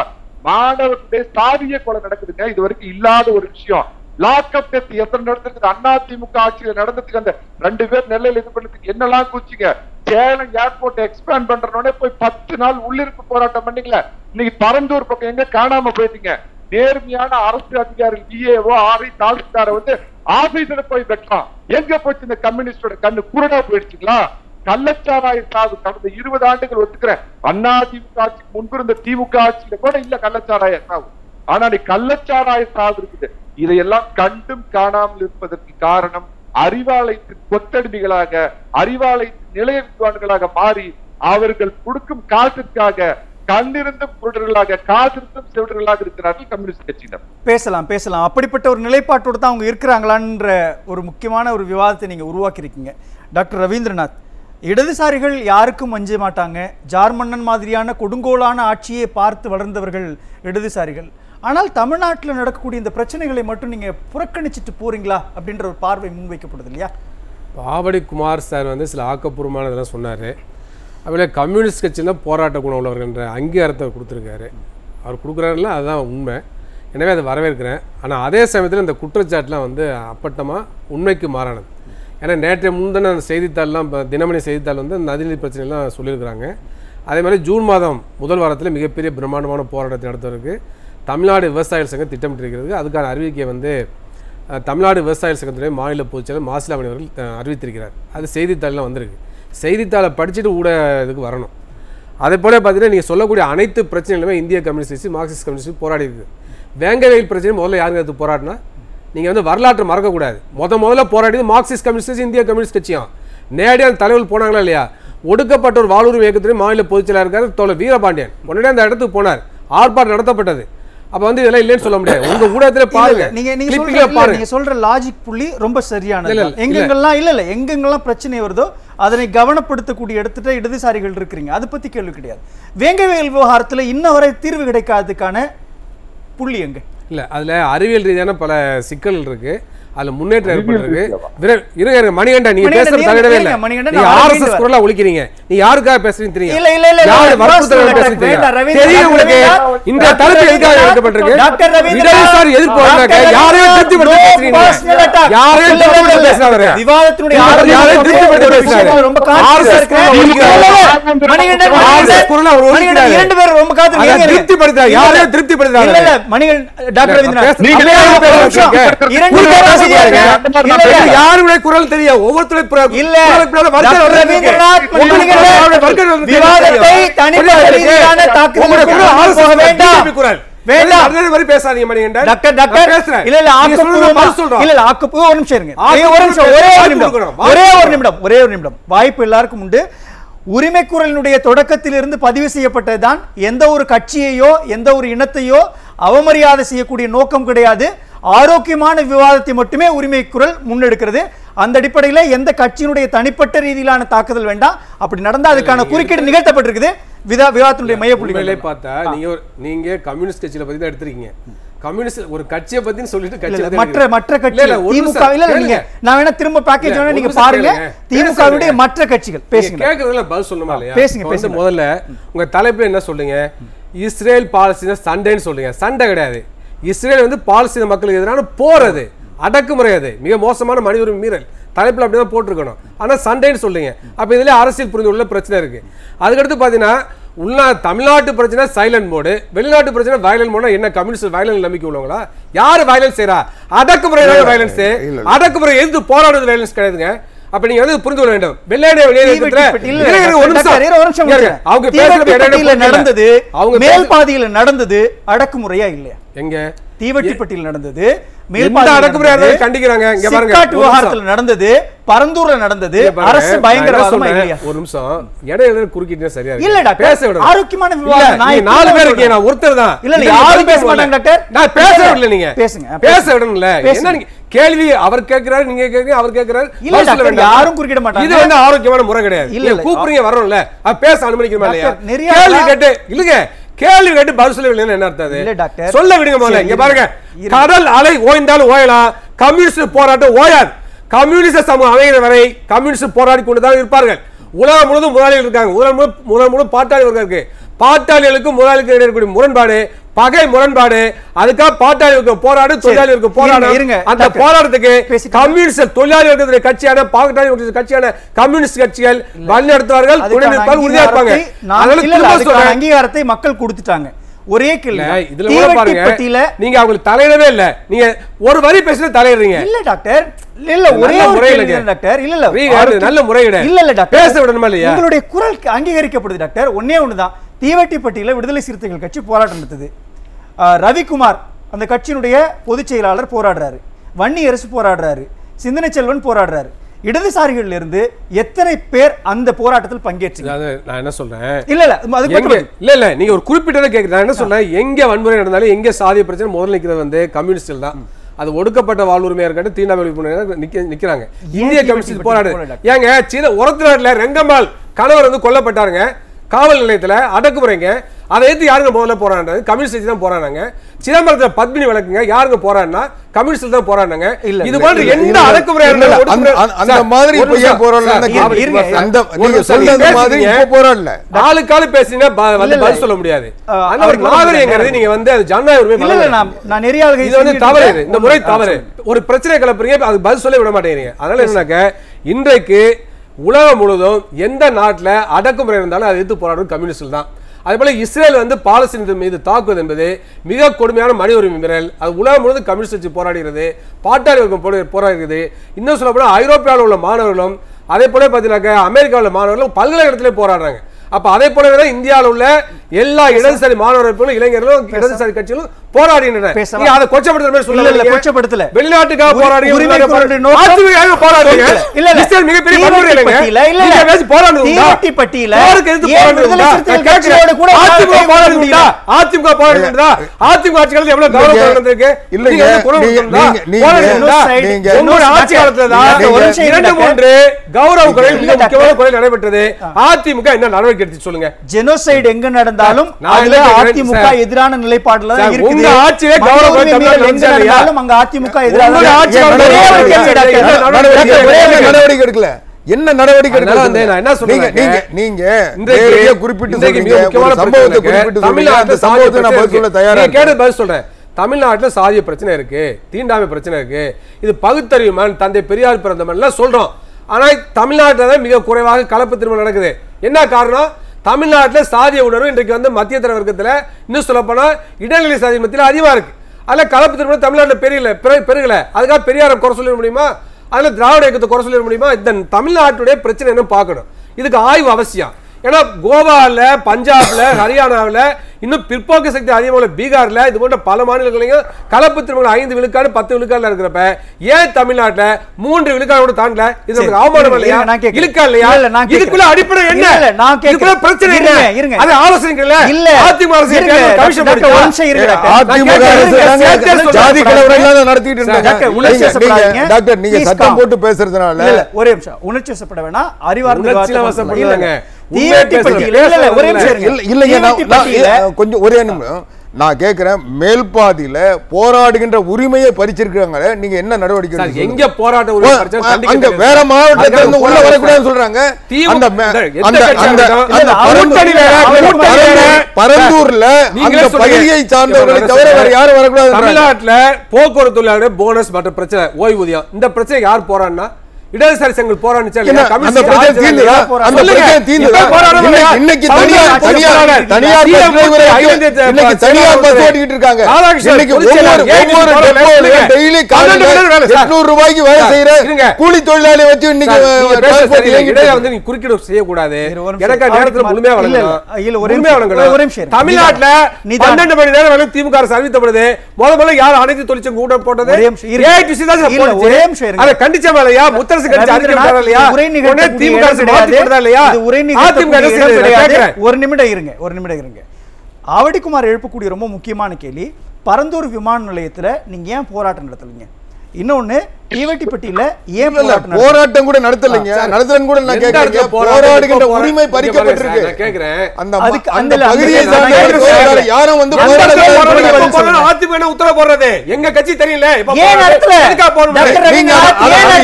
மாணவர்களுடைய சாதிய கொலை நடக்குதுங்க. இது வரைக்கும் இல்லாத ஒரு விஷயம். லாக்அப் டெஸ்ட் எத்தனை நடந்திருக்கு அண்ணா திமுக ஆட்சியில நடந்ததுக்கு அந்த ரெண்டு பேர் நெல்லையில் இது பண்ணதுக்கு என்னெல்லாம் கூச்சிங்க? சேலம் ஏர்போர்ட் எக்ஸ்பேண்ட் பண்றோடனே போய் பத்து நாள் உள்ளிருப்பு போராட்டம் பண்ணீங்களே இன்னைக்கு பரந்தூர் பக்கம் எங்க காணாம போயிட்டீங்க? நேர்மையான அரசு அதிகாரி டிஏஓ ஆர்ஐ தாசில்தார வந்து ஆபீஸ்ல போய் வெட்டலாம். எங்க போச்சு இந்த கம்யூனிஸ்டோட கண்ணு? குருடா போயிடுச்சுங்களா? கள்ளச்சாராய சாவு கடந்த இருபது ஆண்டுகள் ஒத்துக்கிற அண்ணா திமுக ஆட்சிக்கு முன்பு இருந்த திமுக ஆட்சியில கூட இல்ல கள்ளச்சாராய சாவு. ஆனா நீ கள்ளச்சாராய சாவு இருக்குது. இதையெல்லாம் கண்டும் காணாமல் இருப்பதற்கு காரணம் அறிவாலயத்தின் கொத்தடிமைகளாக அறிவாலயத்தின் நிலைய வித்வான்களாக மாறி அவர்கள் கொடுக்கும் காசுக்காக கண்ணிருந்தும் குருடர்களாக காசிருந்தும் செவிடர்களாக இருக்கிறார்கள் கம்யூனிஸ்ட் கட்சியினர். பேசலாம் பேசலாம். அப்படிப்பட்ட ஒரு நிலைப்பாட்டோடு தான் அவங்க இருக்கிறாங்களான்ற ஒரு முக்கியமான ஒரு விவாதத்தை நீங்கள் உருவாக்கியிருக்கீங்க. டாக்டர் ரவீந்திரநாத் இடதுசாரிகள் யாருக்கும் அஞ்ச மாட்டாங்க ஜார்மன்னன் மாதிரியான கொடுங்கோலான ஆட்சியை பார்த்து வளர்ந்தவர்கள் இடதுசாரிகள். ஆனால் தமிழ்நாட்டில் நடக்கக்கூடிய இந்த பிரச்சனைகளை மட்டும் நீங்கள் புறக்கணிச்சிட்டு போறீங்களா அப்படின்ற ஒரு பார்வை முன்வைக்கப்படுது இல்லையா? பாவடி குமார் சார் வந்து சில ஆக்கப்பூர்வமான இதெல்லாம் சொன்னார். அதில் கம்யூனிஸ்ட் கட்சியில் போராட்ட குணம் உள்ளவர்கள்ன்ற அங்கீகாரத்தை கொடுத்துருக்காரு. அவர் கொடுக்குறாருல அதுதான் உண்மை. எனவே அதை வரவேற்கிறேன். ஆனால் அதே சமயத்தில் இந்த குற்றச்சாட்டுலாம் வந்து அப்பட்டமாக உண்மைக்கு மாறானது. ஏன்னா நேற்றைய முந்தின அந்த செய்தித்தாள்லாம் இப்போ தினமணி செய்தித்தாள் வந்து நதிநீர் பிரச்சனைலாம் சொல்லியிருக்கிறாங்க. அதே மாதிரி ஜூன் மாதம் முதல் வாரத்தில் மிகப்பெரிய பிரம்மாண்டமான போராட்டத்தை நடத்துவதற்கு தமிழ்நாடு விவசாயிகள் சங்கம் திட்டமிட்டிருக்கிறது. அதுக்கான அறிவிக்கையை வந்து தமிழ்நாடு விவசாயிகள் சங்கத்துடைய மாநில பொதுச்செயலர் மாசிலாமணி அவர்கள் அறிவித்திருக்கிறார். அது செய்தித்தாளில் வந்திருக்கு. செய்தித்தாளை படிச்சுட்டு ஊட இதுக்கு வரணும். அதே போல பார்த்தீங்கன்னா நீங்கள் சொல்லக்கூடிய அனைத்து பிரச்சனைகளுமே இந்திய கம்யூனிஸ்ட் கட்சி மார்க்சிஸ்ட் கம்யூனிஸ்ட் போராடி இருக்குது வேங்க வெயில் பிரச்சனை முதல்ல யாருங்க எடுத்து போராடினா நீங்கள் வந்து வரலாற்றை மறக்கக்கூடாது. முத முதல்ல போராடியது மார்க்சிஸ்ட் கம்யூனிஸ்ட் இந்திய கம்யூனிஸ்ட் கட்சியும். நேரடியாக அந்த தலைவர்கள் போனாங்களா இல்லையா? ஒடுக்கப்பட்ட ஒரு வாழ்வுரிமை இயக்கத்துடைய மாநில பொதுச்செயலாளர் இருக்கார் தோழர் வீரபாண்டியன். உடனே அந்த இடத்துக்கு போனார். ஆர்ப்பாட்டம் நடத்தப்பட்டது. அப்போ வந்து இதெல்லாம் இல்லைன்னு சொல்ல முடியாது. உங்க ஊடகத்தில் பாருங்க. நீங்க நீங்க சொல்ற நீங்க சொல்ற லாஜிக் புள்ளி ரொம்ப சரியானது எங்கெங்கெல்லாம் இல்ல இல்ல. எங்கெங்கெல்லாம் பிரச்சனை வருதோ அதனை கவனப்படுத்தக்கூடிய இடத்துல இடதுசாரிகள் இருக்கிறீங்க. அதை பத்தி கேள்வி கிடையாது. வேங்கவேல் விவகாரத்துல இன்ன வரை தீர்வு கிடைக்காததுக்கான புள்ளி எங்க? இல்ல அதுல அறிவியல் ரீதியான பல சிக்கல் இருக்கு. அதுல முன்னேற்றம் ஏற்பட்டிருக்கு மணிகண்டா நீங்க பேசுறது தகடவே இல்ல நீங்க ஆர்எஸ்எஸ். குரலா ஒழிக்கிறீங்க நீ யாருக்காக பேசுறீங்க தெரியும் இல்ல, இல்ல, இல்ல, யாரு வற்புறுத்தல் பேசுறீங்க தெரியும் உங்களுக்கு இந்த தலைப்பு எதுக்காக எடுக்கப்பட்டிருக்கு டாக்டர் ரவீந்திரநாத், இடதுசாரி எதிர்ப்பு வந்தாங்க யாரையும் திருப்திப்படுத்த no பேசுறீங்க. யாரையும் திருப்திப்படுத்த இல்ல, பேசுறாரு விவாதத்தினுடைய யாரையும் திருப்திப்படுத்த ஒரு பேசுறாரு ரொம்ப இருக்கு. குரலை. மணிகண்டன், ஒழிக்கிறாரு. இரண்டு பேரும் ரொம்ப காத்து. திருப்திப்படுத்துறாரு. இல்ல, யாரையும் இல்ல. திருப்திப்படுத்துறாரு. இல்ல, இல்ல, மணிகண்டன், டாக்டர் ரவீந்திரநாத், பேச- நீங்க. இரண்டு பேரும் யாருடைய குரல் தெரியும். ஒவ்வொருத்தருடைய இல்ல வேண்டாம். ஒரு ஒரே ஒரு ஒரே ஒரு வாய்ப்பு. ஒரே ஒரு ஒரே ஒரு எல்லாருக்கும் உண்டு. உரிமை குரலினுடைய தொடக்கத்திலிருந்து பதிவு செய்யப்பட்டதுதான் எந்த ஒரு கட்சியையோ எந்த ஒரு இனத்தையோ அவமரியாதை செய்யக்கூடிய நோக்கம் கிடையாது. ஆரோக்கியமான விவாதத்தை மட்டுமே உரிமை குரல் முன்னெடுக்கிறது. அந்த அடிப்படையில் எந்த கட்சியினுடைய தனிப்பட்ட ரீதியிலான தாக்குதல் வேண்டாம். அப்படி நடந்தா அதுக்கான குறுக்கீடு நிகழ்த்தப்பட்டிருக்குது. விதா விவாதத்தினுடைய மையப்புள்ளி உண்மையிலே பார்த்தா நீங்க நீங்க கம்யூனிஸ்ட் கட்சியில பத்தி தான் எடுத்திருக்கீங்க. கம்யூனிஸ்ட் ஒரு கட்சியை பத்தின்னு சொல்லிட்டு கட்சி பத்தி மற்ற. மற்ற ஒரு திமுக இல்ல நீங்க. நான் வேணா திரும்ப பேக்கேஜ் வேணா நீங்க பாருங்க. திமுகவுடைய. மற்ற கட்சிகள். பேசுங்க. கேக்குறதுல பதில் சொல்லணுமா இல்லையா? பேசுங்க, பேசுங்க. முதல்ல உங்க தலைப்புல என்ன சொல்றீங்க இஸ்ரேல் பாலஸ்தீன சண்டைன்னு சொல்றீங்க சண்டை கிடையாது. இஸ்ரேல் வந்து பாலஸ்தீன மக்களுக்கு எதிரான போர் அது. அடக்குமுறை அது. மிக மோசமான மனித உரிமை மீறல். தலைப்புல அப்படிதான் போட்டிருக்கணும். ஆனா சண்டைன்னு சொல்றீங்க அப்ப இதுல அரசியல் புரிந்து உள்ள பிரச்சனை இருக்கு. அதுக்கடுத்து பாத்தீங்கன்னா உள்ள தமிழ்நாட்டு பிரச்சனை சைலண்ட் மோடு வெளிநாட்டு பிரச்சனை வயலண்ட் மோட்னா என்ன? கம்யூனிஸ்ட் வயலண்ட் நம்பிக்கை உள்ளவங்களா? யாரு வயலன்ஸ் செய்யறா அடக்குமுறை வயலன்ஸ். அடக்குமுறை எதிர்த்து போராடுறது வயலன்ஸ் கிடையாதுங்க. அப்ப நீங்க வந்து புரிந்து கொள்ள வேண்டும் வெள்ளையனே வெளியே தீவெட்டி பெட்டி- இல்ல, இல்ல, ஒரு நிமிஷம் டாக்டர், இரு, ஒரு நிமிஷம் இருங்க. முடிக்கிறேன். அவங்க. நடந்தது அவங்க மேல் பாதியில நடந்தது அடக்குமுறையா இல்லையா எங்க தீவெட்டிப்பட்டியில் நடந்தது கண்டிக்கிறாங்க. விவகாரத்துல நடந்தது பரந்தூர்ல நடந்தது அரசு பயங்கரவாதமா இல்லையா ஒரு நிமிஷம் இடையில குறுக்கிட்டே சரியா இருக்கு. இல்ல, டாக்டர். பேச விடுங்க. ஆரோக்கியமான இல்ல, விவாதம். நான் நீங்க இப்ப நாலு பேர் நான் ஒருத்தர் தான். இல்ல, இல்ல, நீங்க யாரும் பேச. மாட்டாங்க, டாக்டர். நான் பேச விடல நீங்க. பேசுங்க, பேச. விடணும்ல. என்ன நீங்க கேள்வி அவர் கேட்கிறாரு நீங்க கேக்குறீங்க அவர் கேட்கிறாரு இல்ல, டாக்டர். யாரும் குறுக்கிட மாட்டாங்க. இது வந்து ஆரோக்கியமான முறை கிடையாது இல்ல, வரணும்ல அது பேச அனுமதிக்கணுமா இல்லையா டாக்டர், நிறைய கேள்வி ஆளா- கேட்டு இல்லங்க கேள்வி கேட்டு பதில் சொல்லவில்லைன்னு என்ன அர்த்தம் இல்ல, டாக்டர். சொல்ல விடுங்க முதல்ல இங்க. பாருங்க. கடல் அலை ஓய்ந்தாலும் ஓயலாம் கம்யூனிஸ்ட் போராட்டம் ஓயாது கம்யூனிஸ்ட் சமூகம் அமைகிற வரை கம்யூனிஸ்ட் போராடி கொண்டுதான் இருப்பார்கள் உலகம் முழுவதும் முதலாளிகள் இருக்காங்க உலகம் முழு உலகம் முழு பாட்டாளி இருக்கு பாட்டாளிகளுக்கும் முதலாளிக்கும் இருக்கக்கூடிய முரண்பாடு பகை முரண்பாடு அதுக்காக பாட்டாளி வர்க்கம் போராடு தொழிலாளி வர்க்கம் இருங்க, போராடும் இருங்க, அந்த. போராட்டத்துக்கு கம்யூனிஸ்ட் தொழிலாளி கட்சியான பாட்டாளி கட்சியான கம்யூனிஸ்ட் கட்சிகள் வழிநடத்துவார்கள் துணை அதுக்கான நிற்பார்கள் உறுதியா இருப்பாங்க. அங்கீகாரத்தை மக்கள் கொடுத்துட்டாங்க. ஒரே கேள்வி. இதுல கூட பாருங்க. நீங்க அவங்களுக்கு தலையிடவே இல்ல. நீங்க ஒரு வரி பேசினா தலையிடுறீங்க. இல்ல டாக்டர். இல்ல ஒரே முறையில டாக்டர். இல்ல இல்ல. நல்ல முறையீடு. இல்ல இல்ல டாக்டர். பேச விடணுமா இல்லையா? உங்களுடைய குரல் அங்கீகரிக்கப்படுது டாக்டர். ஒண்ணே ஒண்ணுதான். தீவெட்டிப்பட்டியில விடுதலை சிறுத்தைகள் கட்சி போராட்டம் நடத்துது. ரவிக்குமார் அந்த கட்சியினுடைய பொதுச் செயலாளர் போராடுறாரு. வன்னி அரசு போராடுறாரு. சிந்தனை செல்வன் போராடுறாரு. இடதுசாரிகள்ல இருந்து எத்தனை பேர் அந்த போராட்டத்தில் அதாவது நான் என்ன சொல்றேன்? இல்ல இல்ல மட்டும் இல்ல இல்ல நீங்க ஒரு குறிப்பிட்டதை கேக்குறீங்க நான் என்ன சொல்றேன்? எங்க வன்முறை நடந்தாலும் எங்க சாதிய பிரச்சனை முதல்ல நிக்கிறது வந்து கம்யூனிஸ்டில் தான். அது ஒடுக்கப்பட்ட வாழ்வுரிமையா இருக்கட்டும் தீண்டாமை நிக்க நிக்கிறாங்க. இந்திய கம்யூனிஸ்ட் போராடு? ஏங்க சீன உரத்து நாட்டுல ரெங்கம்மாள் கணவர் வந்து கொல்லப்பட்டாருங்க. காவல் நிலையத்துல அடக்குமுறைங்க அதை ஏத்து யாருங்க முதல்ல போராடினது கம்யூனிஸ்ட் தான் போராடினாங்க சிதம்பரத்துல பத்மினி வழக்குங்க. யாருங்க போராடினா கம்யூனிஸ்ட் தான் போராடினாங்க இல்ல, இது இல்ல, எந்த அடக்குமுறை அந்த- அந்த- அந்த மாதிரி இப்ப ஏன் போராடல. அந்த நீங்க சொல்றது மாதிரி. இப்ப போராடல ஆளுக்கு ஆளு பேசினா வந்து பதில். சொல்ல முடியாது. ஆனா ஒரு நாகரிகங்கிறது வந்து நீங்க வந்து அது ஜனநாயக உரிமை இல்ல. நான் நான் நிறைய இது வந்து தவறு இது. இந்த முறை தவறு. ஒரு பிரச்சனை கிளப்புறீங்க அது பதில் சொல்ல விட மாட்டேங்கிறீங்க. அதனால என்னன்னாக்க இன்றைக்கு உலகம் முழுவதும் எந்த நாட்டில் அடக்குமுறை இருந்தாலும் அதை எதிர்த்து போராடும் கம்யூனிஸ்டில் தான். அதே போல் இஸ்ரேல் வந்து பாலஸ்தீனத்தின் மீது தாக்குவது என்பது மிக கொடுமையான மனித உரிமை மீறல். அது உலகம் முழுவதும் கம்யூனிஸ்ட் கட்சி போராடுகிறது பாட்டாளி வர்க்கம் போராடுகிறது. இன்னும் சொல்லப்போனால் ஐரோப்பியாவில் உள்ள மாணவர்களும் அதே போல பார்த்தீங்கன்னாக்க அமெரிக்காவில் உள்ள மாணவர்களும் பல்கலைக்கழகத்திலே போராடுறாங்க. அப்போ அதே போலவே தான் இந்தியாவில் உள்ள எல்லா இடதுசாரி மாணவர்களும் இளைஞர்களும் இடதுசாரி கட்சிகளும் போராடின பேசலாம். நீங்க அதை கொச்சப்படுத்துற மாதிரி இல்ல, இல்ல, சொல்ல கொச்சப்படுத்தல. வெளிநாட்டுக்காக உரி- போராடி உரிமை குரல் நோக்கம் ஆட்சிக்காக போராடுறீங்க இல்ல, இல்ல. மிகப்பெரிய வன்முறை இல்லைங்க. பட்டியல, இல்ல, நீங்க. பேசி பட்டியல கூட அதிமுக? அதிமுக? அதிமுக ஆட்சி காலத்துல எவ்வளவு கௌரவம். நடந்திருக்கு? நீங்க நீங்க- ஆட்சி தான் ஒரு இரண்டு மூன்று கௌரவ குரல் மிக இல்ல, முக்கியமான குரல் நடைபெற்றது அதிமுக என்ன நடவடிக்கை எடுத்து சொல்லுங்க ஜெனோசைடு எங்க நடந்தாலும் அதுல அதிமுக. எதிரான நிலைப்பாடுல தான் இருக்குது உங்க ஆட்சியிலே மனித கௌரவ உரிமை தமிழ்நாடு மீறல் எங்க வந்துச்சா இல்லையா? நடந்தாலும் அங்க அதிமுக எதிரான உங்களுடைய ஆட்சி ஒரே காலத்துல ஒரு என்ன. நடவடிக்கை எடுக்கல? என்ன எடுக்கல தமிழ்நாட்டுல சாதிய பிரச்சனை இருக்கு. தீண்டாமை பிரச்சனை இருக்கு. இது பகுத்தறிவு மண் தந்தை பெரியார் பிறந்த மண்லாம் சொல்றோம். ஆனா தமிழ்நாட்டுல தான் மிக குறைவாக கலப்பு திருமணம் நடக்குது. என்ன காரணம்? தமிழ்நாட்டில் சாதிய உணர்வு இன்றைக்கு வந்து மத்திய தர வர்க்கத்தில் இன்னும் சொல்லப்போனால் போனா இடைநிலை சாதி மத்தியில் அதிகமாக இருக்கு. அதில் கலப்பு திருமணம் தமிழ்நாட்டில் பெரியல பெரு- பெருகல. அதுக்காக பெரியாரை குறை சொல்லிட முடியுமா? அதில் திராவிட இயக்கத்தை குறை சொல்லிட முடியுமா? இந்த தமிழ்நாட்டுடைய பிரச்சனை என்ன பார்க்கணும். இதுக்கு ஆய்வு அவசியம். ஏன்னா கோவால பஞ்சாப்ல ஹரியானாவில் இன்னும் பிற்போக்கு சக்தி அதிகமாக உள்ள பீகார்ல இது போன்ற பல மாநிலங்களையும் கலப்பு திருமணம் ஐந்து விழுக்காடு பத்து விழுக்காடுல இருக்கிறப்ப ஏன் தமிழ்நாட்டுல மூன்று விழுக்காடு கூட தாண்டல? இது நமக்கு அவமானம் இல்லையா. இழுக்கா இல்லையா. இதுக்குள்ள அடிப்படை என்ன. இதுக்குள்ள பிரச்சனை என்ன? இருங்க. அது ஆலோசனைகள்ல இல்ல. அதிமுக அரசு கமிஷன் அதிமுக. ஜாதி கலவரம் நடத்திட்டு இருந்தாங்க. டாக்டர், உணர்ச்சி நீங்க- சத்தம். போட்டு பேசுறதுனால. ஒரே நிமிஷம். உணர்ச்சி வசப்பட வேணாம். அறிவார்ந்த உணர்ச்சியில கொஞ்சம் ஒரே நிமிடம் நான் கேட்கிறேன் மேல்பாதியில போராடுகின்ற உரிமையை பறிச்சிருக்காங்களே நீங்க என்ன நடவடிக்கை? எங்க போராட்ட அங்க. வேற மாவட்டத்துல இருந்து உள்ள வரக்கூடாதுன்னு சொல்றாங்க அந்த. பரந்தூர்ல அந்த. பகுதியை சார்ந்தவர்களை தவிர வேற யாரும் வரக்கூடாது தமிழ்நாட்டுல போக்குவரத்து போனஸ் மற்ற பிரச்சனை ஓய்வூதியம் இந்த பிரச்சனை யார் போராடினா இடதுசாரி சங்கங்கள் போராடிச்சா இல்லையா? என்ன, கம்யூனிஸ்ட் அந்த பிரச்சனை ஆட்சி தீர்ந்துதா? நடக்குது. அந்த சொல்லுங்க. பிரச்சனை தீர்ந்துதா? இப்ப போராடுறோம் இல்லையா? இன்னைக்கு சவுதி தனியார் ஆட்சி தனியார் போராடுறாங்க. தனியார் தீய பஸ் டிரைவரை மூட்டை, வச்சு ஐந்து இன்னைக்கு தனியார் பஸ் ஓட்டிக்கிட்டு இருக்காங்க ராதாகிருஷ்ணன் இன்னைக்கு பொதுச் ஒவ்வொரு செயலாளர் ஏன் ஒவ்வொரு நீங்க டெப்போலையும் சொல்லுங்க. டெய்லி பன்னெண்டு மணி நேரம் வேலை, சார். 800 ரூபாய்க்கு வேலை சார், செய்யற இருங்க. கூலி தொழிலாளி வச்சு இன்னைக்கு குறுக்கீடு செய்யக்கூடாது. எனக்கு நேரத்துல முழுமையா. வழங்கணும். தமிழ்நாட்டுல. பன்னெண்டு மணி நேரம் வேலை திமுக அரசு அறிவித்தப்படுது முத முதல்ல யார் அனைத்து தொழிற்சங்க கூட்டம் போட்டது ஒரே நிமிஷம். அதை கண்டிச்ச மேலையா கட்சி அறிக்கை இல்லையா? உரை திமுக அரசு மாத்தி இல்லையா? உரை. ஒரு நிமிடம் இருங்க ஒரு நிமிடம் இருங்க. ஆவடிக்குமார் எழுப்பக்கூடிய ரொம்ப முக்கியமான கேள்வி. பரந்தூர் விமான நிலையத்துல நீங்க ஏன் போராட்டம் நடத்தலைங்க? இன்னொன்னு போராட்டம் கூட நடத்தலைங்க நடத்தலன்னு கூட நான் கேட்கறேன் போராடுகின்ற உரிமை பறிக்கப்பட்டிருக்கு நான் கேட்கிறேன். அந்த அந்த பகுதியை சார்ந்த யாரும் வந்து போராட அதிமுக என்ன உத்தரவு போடுறது எங்க கட்சி தெரியல ஏன்? நடத்தல? போடணும்? டாக்டர் நீங்க?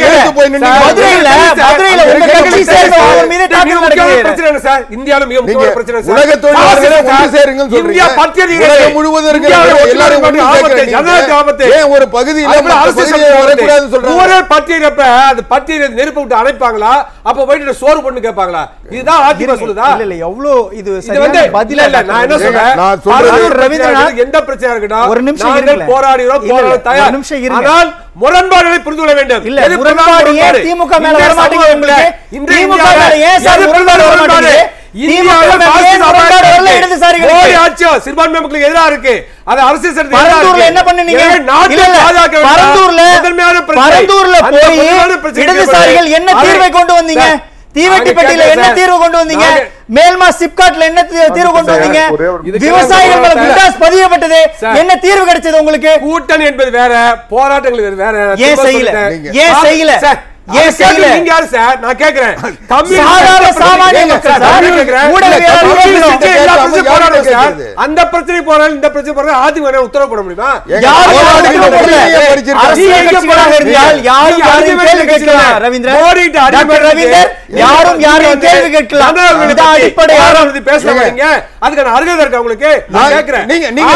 எடுத்து போய் நின்னு சார், மதுரையில மதுரையில உங்க கட்சி. சேர்ந்தவர் மீது தாக்குதல் முக்கியமான நடக்குது பிரச்சனை சார்? இந்தியாவுல மிக முக்கியமான நீங்க பிரச்சனை சார். உலக தொழிலாளர்களை ஒன்று சார். சேருங்கன்னு சொல்றீங்க. இந்தியா. உலகம் முழுவதும் இருக்கிற எல்லாரும் ஆபத்து. ஜனநாயக ஆபத்து. ஏன் ஒரு பகுதியில அதுபோல மற்ற வரக்கூடாதுன்னு சொல்றாங்க. ஊரே பட்டியலிடப்ப அது பட்டியல நெருப்பு விட்டு அணைப்பாங்களா? அப்ப போயிட்டு சோறு பண்ணு கேட்பாங்களா? இதுதான் அதிமுக சொல்லுதா? இல்ல இல்ல எவ்வளவு இது இது சரியான வந்து பதிலா இல்ல, இல்ல, நான் என்ன சொல்றேன்? நான் சொல்றது- பரந்தூர் ரவீந்திரநாத், பிரச்சனை எந்த பிரச்சனையா இருக்கட்டும்? ஒரு நிமிஷம் நாங்கள் இருங்களேன். போராடுகிறோம் இல்ல, போராட இல்ல, தயார் ஒரு நிமிஷம் இருங்க. ஆனால் முரண்பாடுகளை புரிந்து கொள்ள வேண்டும். இல்ல, முரண்பாடு ஏன்? திமுக மேல வர மாட்டேங்குது சிறுபான்மை மக்களுக்கு எதிராக இருக்கு. அது அரசியல் சட்டத்தில் என்ன பண்ணீங்க? இடதுசாரிகள் என்ன தீர்வை கொண்டு வந்தீங்க? தீவெட்டிப்பட்டியில என்ன தீர்வு கொண்டு வந்தீங்க? மேல்மா சிப்காட்ல என்ன தீர்வு கொண்டு வந்தீங்க? விவசாயிகள் மேல பதியப்பட்டது. என்ன தீர்வு கிடைச்சது உங்களுக்கு? கூட்டணி என்பது வேற போராட்டங்கள் வேற. ஏன் செய்யல? ஏன் செய்யல? ஏன் செய்யல நீங்க சார் நான் கேக்குறேன் சாதாரண சாமானிய மக்கள் அந்த பிரச்சனை போறாங்க இந்த பிரச்சனை போறாங்க ஆதி உத்தரவு போட முடியுமா யார் யாரும் யாரும் கேள்வி கேட்கலாம் அடிப்படை யாரும் பேச வரீங்க அதுக்கான அருகதை இருக்கு உங்களுக்கு நான் கேக்குறேன் நீங்க நீங்க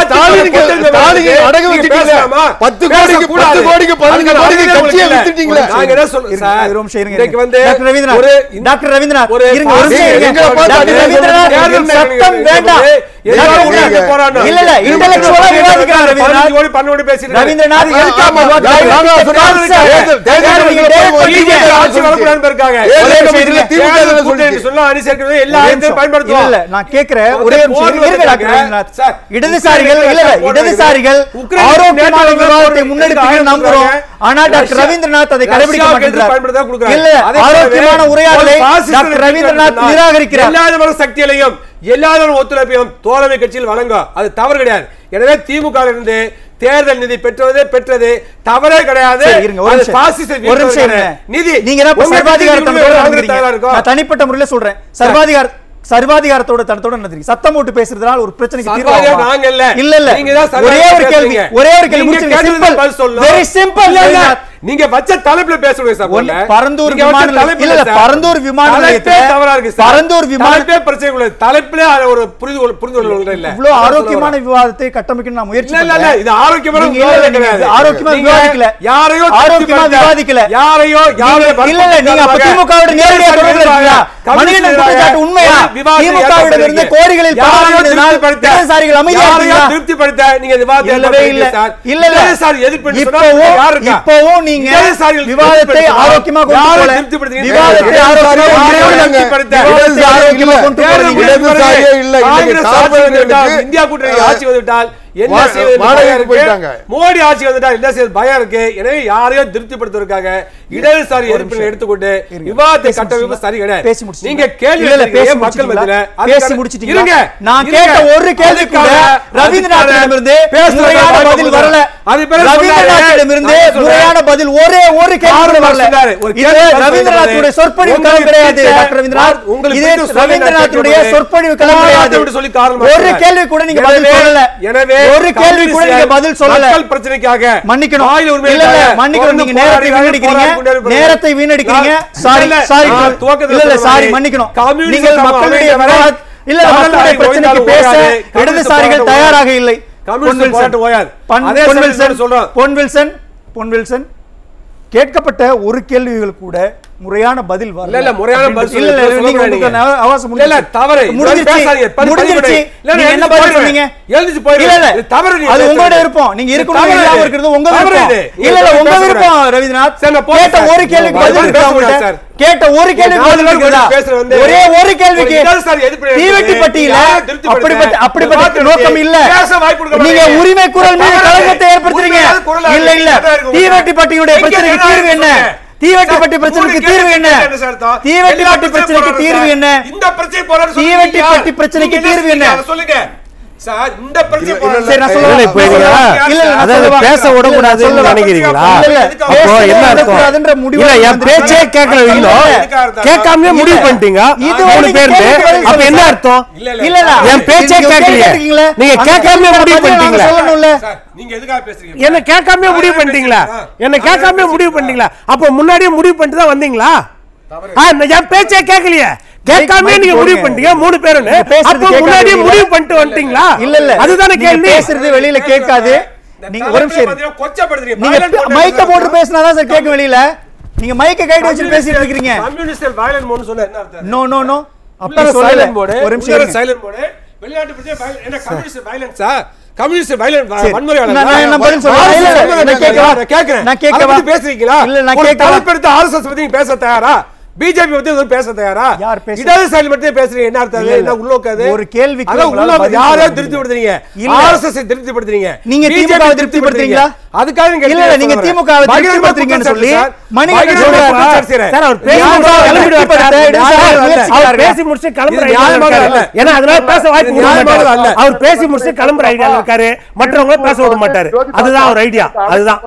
அடகு வச்சிட்டீங்க 10 கோடிக்கு 10 கோடிக்கு 15 கோடிக்கு கட்சியை வித்துட்டீங்களா நாங்க என்ன சார் ரவீந்திரநாத் ஒரு டாக்டர் ரவீந்திரநாத் ஒரு நிமிஷம் டாக்டர் ரவீந்திரநாத் வேண்டாம். இடதுசாரிகள் இடதுசாரிகள் ஆரோக்கியமான விவாதத்தை முன்னெடுப்பீர்கள் நம்புறோம். டாக்டர் ரவீந்திரநாத் அதை கடைபிடிக்க மாட்டேங்கிறார் இல்ல ஆரோக்கியமான உரையாடலை ரவீந்திரநாத் நிராகரிக்கிறார் எல்லா சக்திகளையும் எல்லாரும் ஒத்துழைப்பையும் தோழமை கட்சியில் வழங்க அது தவறு கிடையாது. எனவே திமுக இருந்து தேர்தல் நிதி பெற்றதே பெற்றது தவறே கிடையாது. நிதி நீங்க தனிப்பட்ட முறையில் சொல்றேன். சர்வாதிகார சர்வாதிகாரத்தோட தனத்தோட நடந்திருக்கு சத்தம் போட்டு பேசுறதுனால ஒரு பிரச்சனைக்கு தீர்வு நாங்க இல்ல இல்ல. ஒரே ஒரு கேள்வி ஒரே ஒரு கேள்வி சிம்பிள் வெரி சிம்பிள் நீங்க வச்ச தலைப்புல பேசணும் சார் ஒண்ணு பரந்தூர் விமான இல்ல பரந்தூர் விமான நிலையத்தை தவறா இருக்கு பரந்தூர் விமானத்தை பிரச்சனை தலைப்புல ஒரு புரிந்து புரிந்து இல்ல. இவ்வளவு ஆரோக்கியமான விவாதத்தை கட்டமைக்கணும் நான் முயற்சி இல்ல இல்ல இது ஆரோக்கியமான விவாதம் கிடையாது. ஆரோக்கியமா விவாதிக்கல. யாரையோ ஆரோக்கியமா விவாதிக்கல. யாரையோ யாரையோ இல்ல இல்ல நீங்க அப்ப திமுகவோட நேரடியா தொடர்பு இருக்கா உண்மையா? திமுகவோட இல்ல. இல்ல சார் எதிர்ப்பு இப்பவும் இப்பவும் நீ சொன்னீங்க விவாதத்தை ஆரோக்கியமா கொண்டு போல விவாதத்தை ஆரோக்கியமா கொண்டு போல இடதுசாரியே இல்லை. இந்தியா கூட்டணி ஆட்சி வந்துவிட்டால் என்ன செய்வது போயிட்டாங்க. மோடி ஆட்சி வந்துட்டா என்ன செய்வது? பயம் இருக்கு. எனவே யாரையும் திருப்திப்படுத்துவதற்காக இடதுசாரி எதிர்ப்பில் எடுத்துக்கொண்டு விவாதத்தை கட்ட சரி கிடையாது. நீங்க கேள்வி பேசி மக்கள் மத்தியில? பேசி முடிச்சிட்டீங்க நான் கேட்ட ஒரு கேள்விக்கு ரவீந்திரநாத்திடம் இருந்து முறையான பதில் வரல. அது பேர் ரவீந்திரநாத்திடம் இருந்து முறையான பதில் ஒரே ஒரு கேள்வி வரல. இது ரவீந்திரநாத்துடைய சொற்பொழிவு களம் கிடையாது டாக்டர் ரவீந்திரநாத். இது ரவீந்திரநாத்துடைய சொற்பொழிவு களம் கிடையாது. சொல்லி காரணம் ஒரு கேள்வி கூட நீங்க பதில் சொல்லல. எனவே ஒரு கேள்வி கூட நீங்க பதில் சொல்லல. பிரச்சனைக்காக மன்னிக்கணும். மன்னிக்கணும். நீங்க நேரத்தை வீணடிக்கிறீங்க. நேரத்தை வீணடிக்கிறீங்க. சாரி சாரி இல்ல இல்ல சாரி மன்னிக்கணும். நீங்க மக்களுடைய இல்ல மக்களுடைய பிரச்சனைக்கு பேச இடதுசாரிகள் தயாராக இல்லை. பொன்வில்சன். கேட்கப்பட்ட ஒரு கேள்விகள் கூட முறையான பதில் வரல. முறையான பதில் இல்ல நீங்க அவகாசம் முடியல இல்ல தவறு. முடிஞ்சிருச்சு. என்ன பதில் சொன்னீங்க எழுந்திச்சு தவறு உங்களோட விருப்பம். நீங்க இருக்கணும் உங்க இல்ல இல்ல உங்க விருப்பம் ஒரு கேள்விக்கு பதில் இருக்கா கேட்ட ஒரு கேள்விக்கு ஒரே ஒரு கேள்விக்கு தீவெட்டி பட்டியல அப்படிப்பட்ட அப்படிப்பட்ட நோக்கம் இல்ல. நீங்க உரிமை குரல் மீது ஏற்படுத்துறீங்க. இல்ல இல்ல. தீவெட்டி பட்டியுடைய என்ன? தீவெட்டிப்பட்டி பிரச்சனைக்கு தீர்வு என்ன? தீவெட்டிப்பட்டி பிரச்சனைக்கு தீர்வு என்ன? இந்த பிரச்சனை தீவெட்டிப்பட்டி பிரச்சனைக்கு தீர்வு என்ன? சொல்லுங்க. பேச விடக்கூடாதுன்னு நினைக்கிறீங்களா? அப்போ என்ன முடிவு பண்ணிட்டீங்க. என்ன அர்த்தம்? இல்ல என் பேச்சே கேட்கலையே. நீங்க கேட்காமலே முடிவு பண்ணிட்டீங்களா? என்ன கேட்காமலே முடிவு பண்ணிட்டீங்களா? என்ன கேட்காமலே முடிவு பண்ணிட்டீங்களா? அப்ப முன்னாடியே முடிவு பண்ணிட்டு தான் வந்தீங்களா என் பேச்சே கேட்கலையே. கேட்காம நீங்க முடிவு பண்ணிட்டீங்க. மூணு பேரும் அப்போ முன்னாடியே முடிவு பண்ணிட்டு வந்துட்டீங்களா? இல்ல இல்ல. அதுதானே கேள்வி. பேசுறது வெளியில கேட்காது. நீங்க ஒரு நிமிஷம் நீங்க மைக்க போட்டு பேசினாதான் சார் கேட்கும் வெளியில. நீங்க மைக்க கைடு வச்சு பேசிட்டு இருக்கீங்க கம்யூனிஸ்ட் வயலன் மோட்னு சொன்னா என்ன அர்த்தம்? நோ நோ நோ அப்ப சைலன்ட் மோட் ஒரு நிமிஷம் சைலன்ட் மோட் வெளிநாட்டு பிரச்சனை என்ன கம்யூனிஸ்ட் வயலன்ஸா கம்யூனிஸ்ட் வன்முறையாளர் நான் பதில் சொல்றேன். நான் கேக்குறேன் நான் கேக்குறேன் பேசுறீங்களா? இல்ல நான் கேக்குறேன் தலைப்பெடுத்து ஆர்எஸ்எஸ் பத்தி பேச தயாரா? பிஜேபி பத்தி பேச தயாரா? யார் பேச- இடதுசாரி மட்டும் பேசுறீங்க. என்ன அர்த்தம்? இல்ல, இல்ல. என்ன உள்நோக்காது ஒரு யாரையோ சொல்ல திருப்திப்படுத்துறீங்க இல்ல. ஆர்எஸ்எஸ் திருப்திப்படுத்துறீங்க. நீங்க திமுக திருப்திப்படுத்துறீங்களா? அதுக்காக நீங்க இல்ல, இல்ல, நீங்க திமுக திருப்திப்படுத்துறீங்கன்னு சொல்லி மணிகண்டன் சொல்றாரு. சார். அவர் பேசி. பேசி முடிச்சு கிளம்புற. ஏன்னா அதனால பேச வாய்ப்பு. அல்ல. அவர் பேசி முடிச்சு கிளம்புற ஐடியால இருக்காரு. மற்றவங்க பேச விட மாட்டாரு. அதுதான் அவர் ஐடியா அதுதான்.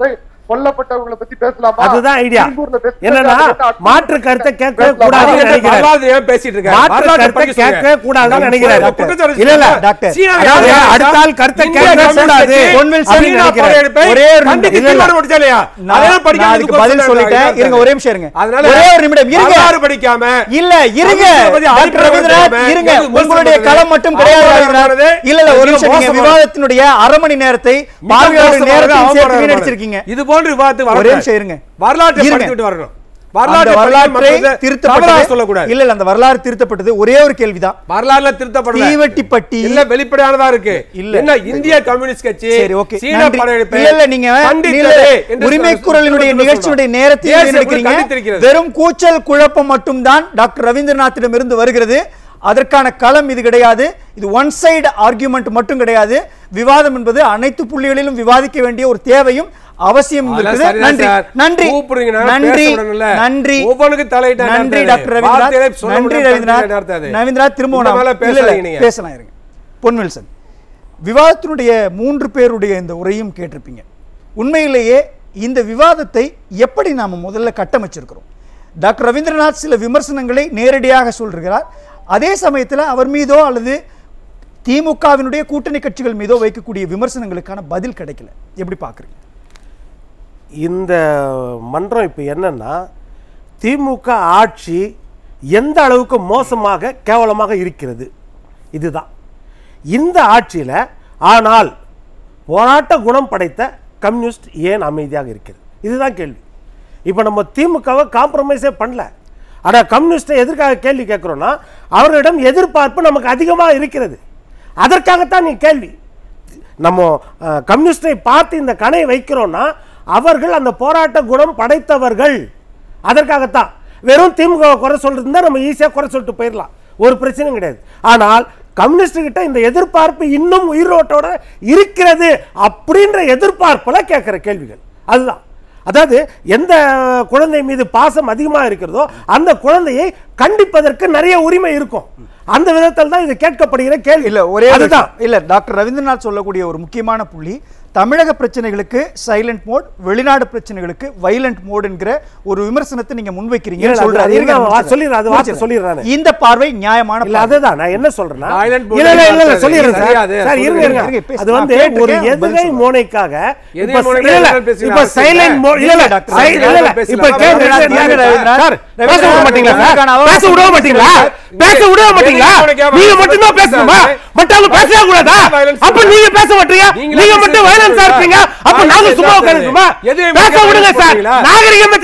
கொல்லப்பட்டவங்களை பத்தி பேசலாமா அதுதான் ஐடியா என்னன்னா மாற்று கருத்தை கேட்க பேசலாமா? கூடாதுன்னு நினைக்கிறாரு பேசிட்டு இருக்காரு? மாற்று கருத்தை கூடாதுன்னு நினைக்கிறாரு இல்ல இல்ல. டாக்டர். அடுத்த ஆள் கருத்தை கூடாது. ஒரே ஒரு நிமிடம். அதுக்கு பதில் சொல்லிட்டேன். இருங்க ஒரே நிமிஷம் இருங்க அதனால ஒரே ஒரு நிமிடம் இருங்க வரலாறு படிக்காம இல்ல இருங்க டாக்டர் ரவீந்திரநாத் இருங்க உங்களுடைய? களம் மட்டும் கிடையாது அவமானமானது, ரவீந்திரநாத் இல்ல இல்ல ஒரு நிமிஷம் நீங்க. விவாதத்தினுடைய அரை மணி நேரத்தை பார்வையாளர் நேரத்தையும் சேர்த்து. வீணடிச்சிருக்கீங்க இது போன்ற விவாதத்துக்கு ஒரே வரலாற்றை. படித்துவிட்டு வரணும் வரலாற்றை திருத்தப்பட்டது. சொல்லக்கூடாது. இல்ல அந்த வரலாறு திருத்தப்பட்டது ஒரே ஒரு கேள்விதான். வரலாறுல திருத்தப்படல. தீவட்டிப்பட்டி இல்ல வெளிப்படையானதா இருக்கு. இல்ல. என்ன இந்திய கம்யூனிஸ்ட் கட்சி சரி ஓகே. சீன. படையெடுப்பை இல்ல நீங்க உரிமை குரலினுடைய நிகழ்ச்சியுடைய நேரத்தை. வெறும் கூச்சல் குழப்பம் மட்டும்தான் டாக்டர் ரவீந்திரநாத்திடம் இருந்து வருகிறது. அதற்கான களம் இது கிடையாது. இது ஒன் சைடு ஆர்கியூமெண்ட் மட்டும் கிடையாது. விவாதம் என்பது அனைத்து புள்ளிகளிலும் விவாதிக்க வேண்டிய ஒரு தேவையும் அவசியம் நன்றி. நன்றி. நன்றி. நன்றி. நன்றி டாக்டர்? ரவீந்திரநாத். நன்றி ரவீந்திரநாத்? ரவீந்திரநாத் திரும்ப. பேசலாம் இருங்க. பொன் வில்சன் விவாதத்தினுடைய மூன்று பேருடைய இந்த உரையும் கேட்டிருப்பீங்க. உண்மையிலேயே இந்த விவாதத்தை எப்படி நாம் முதல்ல கட்டமைச்சிருக்கிறோம்? டாக்டர் ரவீந்திரநாத் சில விமர்சனங்களை நேரடியாக சொல்கிறார். அதே சமயத்தில் அவர் மீதோ அல்லது திமுகவினுடைய கூட்டணி கட்சிகள் மீதோ வைக்கக்கூடிய விமர்சனங்களுக்கான பதில் கிடைக்கல. எப்படி பார்க்குறீங்க? இந்த மன்றம் இப்போ என்னென்னா திமுக ஆட்சி எந்த அளவுக்கு மோசமாக கேவலமாக இருக்கிறது? இதுதான். இந்த ஆட்சியில் ஆனால் போராட்ட குணம் படைத்த கம்யூனிஸ்ட் ஏன் அமைதியாக இருக்கிறது? இதுதான் கேள்வி. இப்போ நம்ம திமுகவை காம்ப்ரமைஸே பண்ணல. ஆனால் கம்யூனிஸ்ட்டை எதற்காக கேள்வி கேட்குறோன்னா அவர்களிடம் எதிர்பார்ப்பு நமக்கு அதிகமாக இருக்கிறது. அதற்காகத்தான் நீ கேள்வி. நம்ம கம்யூனிஸ்டை பார்த்து இந்த கணையை வைக்கிறோன்னா அவர்கள் அந்த போராட்ட குணம் படைத்தவர்கள். அதற்காகத்தான் வெறும் திமுக குறை சொல்லிருந்தா நம்ம ஈஸியாக குறை சொல்லிட்டு போயிடலாம் ஒரு பிரச்சனையும் கிடையாது. ஆனால் கம்யூனிஸ்ட் கிட்ட இந்த எதிர்பார்ப்பு இன்னும் உயிரோட்டோட இருக்கிறது அப்படின்ற எதிர்பார்ப்புல கேட்குற கேள்விகள். அதுதான். அதாவது எந்த குழந்தை மீது பாசம் அதிகமாக இருக்கிறதோ அந்த குழந்தையை கண்டிப்பதற்கு நிறைய உரிமை இருக்கும். அந்த விதத்தில் தான் இது கேட்கப்படுகிற கேள்வி. இல்ல ஒரே அதுதான். இல்ல டாக்டர் ரவீந்திரநாத் சொல்லக்கூடிய ஒரு முக்கியமான புள்ளி தமிழக பிரச்சனைகளுக்கு சைலண்ட் மோட் வெளிநாடு பிரச்சனைகளுக்கு வைலண்ட் மோட் என்கிற ஒரு விமர்சனத்தை நீங்க முன்வைக்கிறீங்க. சொல்லிடுறேன். இந்த பார்வை நியாயமான. அதுதான் நான் என்ன சொல்றேன்னா. அது வந்து ஒரு எதிரை. மோனைக்காக இப்ப? சைலண்ட் மோட் இல்ல இல்ல. இப்ப பேச விட மாட்டீங்களா சார்? உங்களுக்கான அவகாசம் பேச விட மாட்டீங்களா பேச விட மாட்டீங்களா நீங்க மட்டும் தான் பேசணுமா மற்றவங்க பேசவே கூடாதா அப்ப நீங்க பேச மாட்டீங்க நீங்க மட்டும் பேசுறீங்க. வயலன்ஸா இருப்பீங்க அப்ப நாங்க சும்மா எதுவுமே பேச விடுங்க சார்? நாகரிகமே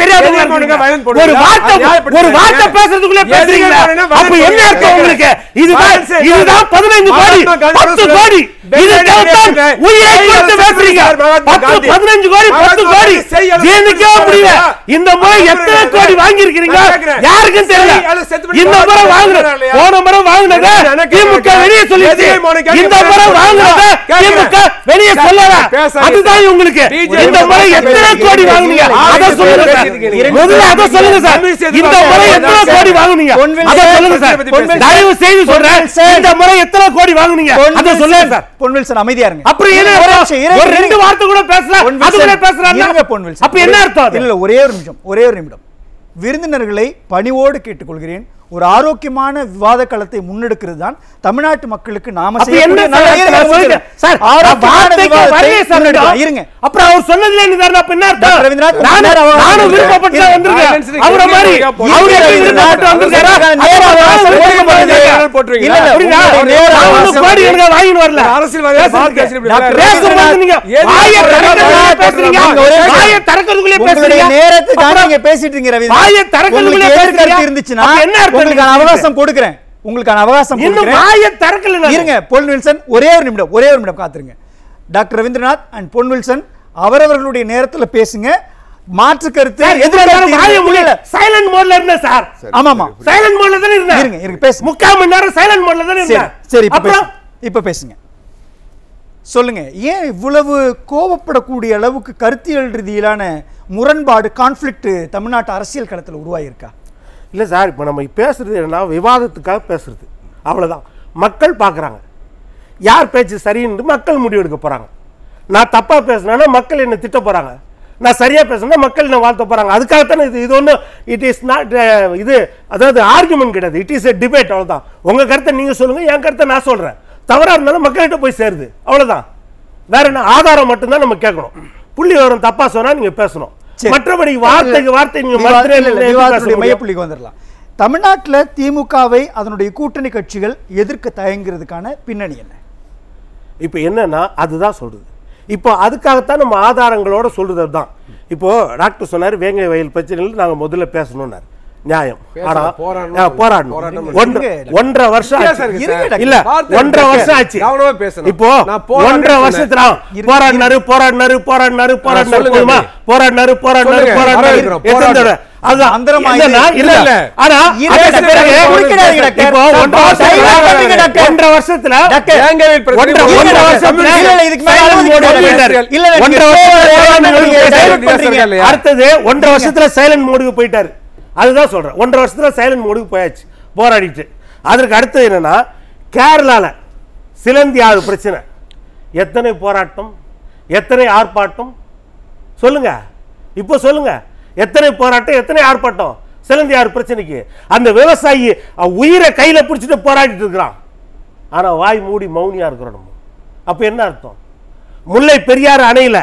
violent ஒரு? வார்த்தை. ஒரு வார்த்தை பேசுறதுக்குள்ளே violent அப்ப என்ன. அர்த்தம் உங்களுக்கு இதுதான் இதுதான் பதினைந்து கோடி பத்து. கோடி உயிரை கொடுத்து பேசுறீங்க பத்து. பதினஞ்சு கோடி பத்து கோடி ஜீரணிக்கவே முடியல. இந்த முறை எத்தனை. கோடி வாங்கி கேட்கிறேன். யாருக்கும் தெரியல இந்த முறை வாங்கி வாங்குன இருக்கிறாரா இல்லையா? போன முறை வாங்குனத திமுக. வெளியே மோனிகா இந்த. முறை கேட்கிறேன். திமுக வெளியே சார், சொல்லல பேசாதீங்க. அதுதான் உங்களுக்கு இந்த முறை எத்தனை கோடி. வாங்குனீங்க அதை சொல்லுங்க சார். முதல்ல அதை சொல்லுங்க சார் இந்த முறை எத்தனை கோடி வாங்குனீங்க அதை சொல்லுங்க சார். தயவு செய்து சொல்றேன். இந்த முறை எத்தனை கோடி வாங்குனீங்க அதை சொல்லுங்க சார் பொன்வில்சன் அமைதியா இருங்க அப்புறம் என்ன ஒரு. ரெண்டு வார்த்தை கூட பேசலாம் பொன்வில்சன், அது கூட பேசலாம் இருங்க பொன்வில்சன். அப்ப என்ன அர்த்தம்? இல்ல ஒரே ஒரு நிமிஷம் ஒரே ஒரு நிமிடம் விருந்தினர்களை பணிவோடு கேட்டுக்கொள்கிறேன் ஒரு ஆரோக்கியமான விவாத களத்தை முன்னெடுக்கிறது தான் தமிழ்நாட்டு மக்களுக்கு நாம. இருங்க அப்புறம் அவர் சொன்னதுல என்ன சார் அப்ப என்ன அர்த்தம்? டாக்டர் ரவீந்திரநாத், நானும் நேரா அவகாசம் நானும் கொடுங்க. விருப்பப்பட்டு தான் இருங்க. வந்திருக்கேன். ஆ, அவரை மாதிரி இருங்க, அவரு இருங்க, எப்படி விருப்பப்பட்டு வந்திருக்காரா? நேரா அப்ப அவகாசம் நானும் கொடுக்க விருப்பப்பட்டு மாட்டேங்க. வந்திருக்கேன். போட்டுருங்க. இல்ல, இல்ல, அப்படிங்களா? உங்களுடைய நேர நான் ஒண்ணும் அவகாசம் கோடி எனக்கு வாங்கின்னு வரல. அரசியல்வாதியா பேசுறதுக்கு. பேசுறதுக்கு டாக்டர் பேசும்போது நீங்க ஏன் வாயை நீங்க திறக்கிறதுக்குள்ளே வாயை பேசுறீங்க. நீங்க ஒரே நிமிஷம். வாயை திறக்கிறதுக்குள்ளே உங்களுடைய பேசுறீங்க. நேரத்தை தான் அப்புறம் நீங்க பேசிட்டு இருந்துச்சுன்னா என்ன உங்களுக்கான அவகாசம் கொடுக்கிறேன். உங்களுக்கான அவகாசம். இருங்க பொன் வில்சன் ஒரே ஒரு நிமிடம் ஒரே ஒரு நிமிடம் காத்துருங்க. Doctor Ravindranath and Pon Wilson அவரவர்களுடைய நேரத்தில் பேசுங்க. மாற்று கருத்து. சைலண்ட் மோட்ல இருந்தேன் சார். ஆமாமா. சைலண்ட் மோட்ல தானே இருந்தேன் இருங்க, இருங்க. முக்கால் மணி நேரம் சைலண்ட் மோட்ல தானே சரி இருந்தேன் சரி இப்ப பேசுங்க. இப்ப பேசுங்க. சொல்லுங்க ஏன் இவ்வளவு கோபப்படக்கூடிய அளவுக்கு கருத்தியல் ரீதியிலான முரண்பாடு கான்ஃப்ளிக்ட் தமிழ்நாட்டு அரசியல் களத்துல உருவாகியிருக்கா இல்லை சார் இப்போ நம்ம பேசுகிறது என்னன்னா விவாதத்துக்காக பேசுகிறது அவ்வளோதான் மக்கள் பார்க்குறாங்க யார் பேச்சு சரின்னு மக்கள் முடிவெடுக்க போகிறாங்க நான் தப்பாக பேசுனேன்னா மக்கள் என்னை திட்ட போகிறாங்க நான் சரியாக பேசுனா மக்கள் என்ன வாழ்த்த போகிறாங்க அதுக்காகத்தானே இது இது ஒன்றும் இட் இஸ் நாட் இது அதாவது ஆர்குமெண்ட் கிடையாது. இட் இஸ் எ டிபேட் அவ்வளோதான் உங்கள் கருத்தை நீங்கள் சொல்லுங்கள் என் கருத்தை நான் சொல்கிறேன் தவறாக இருந்தாலும் மக்கள்கிட்ட போய் சேருது. அவ்வளோதான் வேற என்ன? ஆதாரம் மட்டும்தான் நம்ம கேட்கணும். புள்ளி விவரம் தப்பாக சொன்னால் நீங்கள் பேசணும். மற்றபடி வார்த்தைக்கு வார்த்தை விவாதத்துடைய? மையப்புள்ளிக்கு வந்துடலாம். தமிழ்நாட்டுல திமுகவை அதனுடைய கூட்டணி கட்சிகள் எதிர்க்க தயங்குறதுக்கான பின்னணி என்ன? இப்போ என்னன்னா அதுதான் சொல்றது. இப்போ அதுக்காகத்தான் நம்ம ஆதாரங்களோட சொல்றது தான் இப்போ டாக்டர் சொன்னார் வேங்கை வயல் பிரச்சனையில் நாங்கள் முதல்ல பேசணும்னார். நியாயம். ஆனா போராடணும். ஒன்றரை வருஷம். இல்ல ஒன்றரை. வருஷம் ஆச்சு. இப்போ ஒன்றரை. வருஷத்துல. போராடினாரு போராடினாரு போராடினாரு போராடினாரு. போராடினாரு போராடினாரு சொல்லுங்க. போராடினாரு. இது- இல்ல இல்ல. ஆனா ஒன்றரை வருஷத்துல. ஒன்றரை வருஷத்துல? அடுத்தது ஒன்றரை வருஷத்துல சைலண்ட் மோடுக்கு போயிட்டாரு அதுதான் சொல்கிறேன் ஒன்றரை வருஷத்தில் சைலண்ட் மோடுக்கு போயாச்சு. போராடிட்டு அதற்கு அடுத்தது என்னென்னா கேரளாவில் சிலந்தி ஆறு பிரச்சனை. எத்தனை போராட்டம் எத்தனை ஆர்ப்பாட்டம்? சொல்லுங்கள் இப்போ சொல்லுங்கள் எத்தனை போராட்டம் எத்தனை ஆர்ப்பாட்டம்? சிலந்தி ஆறு பிரச்சனைக்கு. அந்த விவசாயி அவன் உயிரை கையில் பிடிச்சிட்டு போராடிட்டு இருக்கிறான். ஆனால் வாய் மூடி மௌனியாக இருக்கிறோம் நம்ம. என்ன அர்த்தம்? முல்லை பெரியாறு அணையில்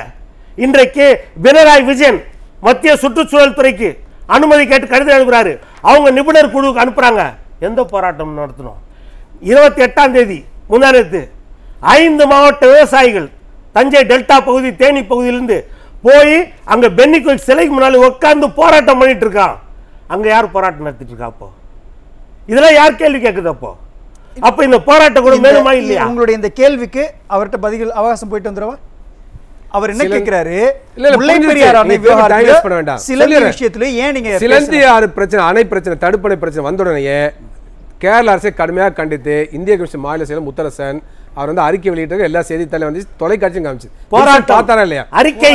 இன்றைக்கு பினராய் விஜயன் மத்திய சுற்றுச்சூழல் துறைக்கு அனுமதி கேட்டு கடிதம் எழுதுறாரு. அவங்க நிபுணர் குழுவுக்கு அனுப்புறாங்க. எந்த போராட்டம் நடத்தணும்? இருபத்தி எட்டாம் தேதி முந்தானத்து ஐந்து மாவட்ட விவசாயிகள் தஞ்சை டெல்டா பகுதி தேனி பகுதியிலிருந்து போய் அங்க பென்னி கோயில் சிலைக்கு முன்னாடி உட்கார்ந்து போராட்டம் பண்ணிட்டு இருக்கான். அங்க யார் போராட்டம் நடத்திட்டு இருக்கா அப்போ? இதெல்லாம் யார் கேள்வி கேட்குது அப்போ? அப்ப இந்த போராட்டம் கூட மேலுமா இல்லையா? உங்களுடைய இந்த கேள்விக்கு அவர்கிட்ட பதில் அவகாசம் போயிட்டு வந்துடவா? அவர் என்ன கேட்கிறாரு. சிலந்தி. விஷயத்துல ஏன் நீங்க சிலந்தி? ஆறு பிரச்சனை அணை பிரச்சனை தடுப்பணை பிரச்சனை வந்த உடனேயே கேரள அரசை கடுமையாக கண்டித்து இந்திய கமிஷன் மாநில செயலர் முத்தரசன் அவர் வந்து அறிக்கை வெளியிட்டு எல்லா செய்தித்தாளையும் வந்து தொலைக்காட்சியும் காமிச்சு. போராட்டம். பார்த்தாரா இல்லையா? அறிக்கை.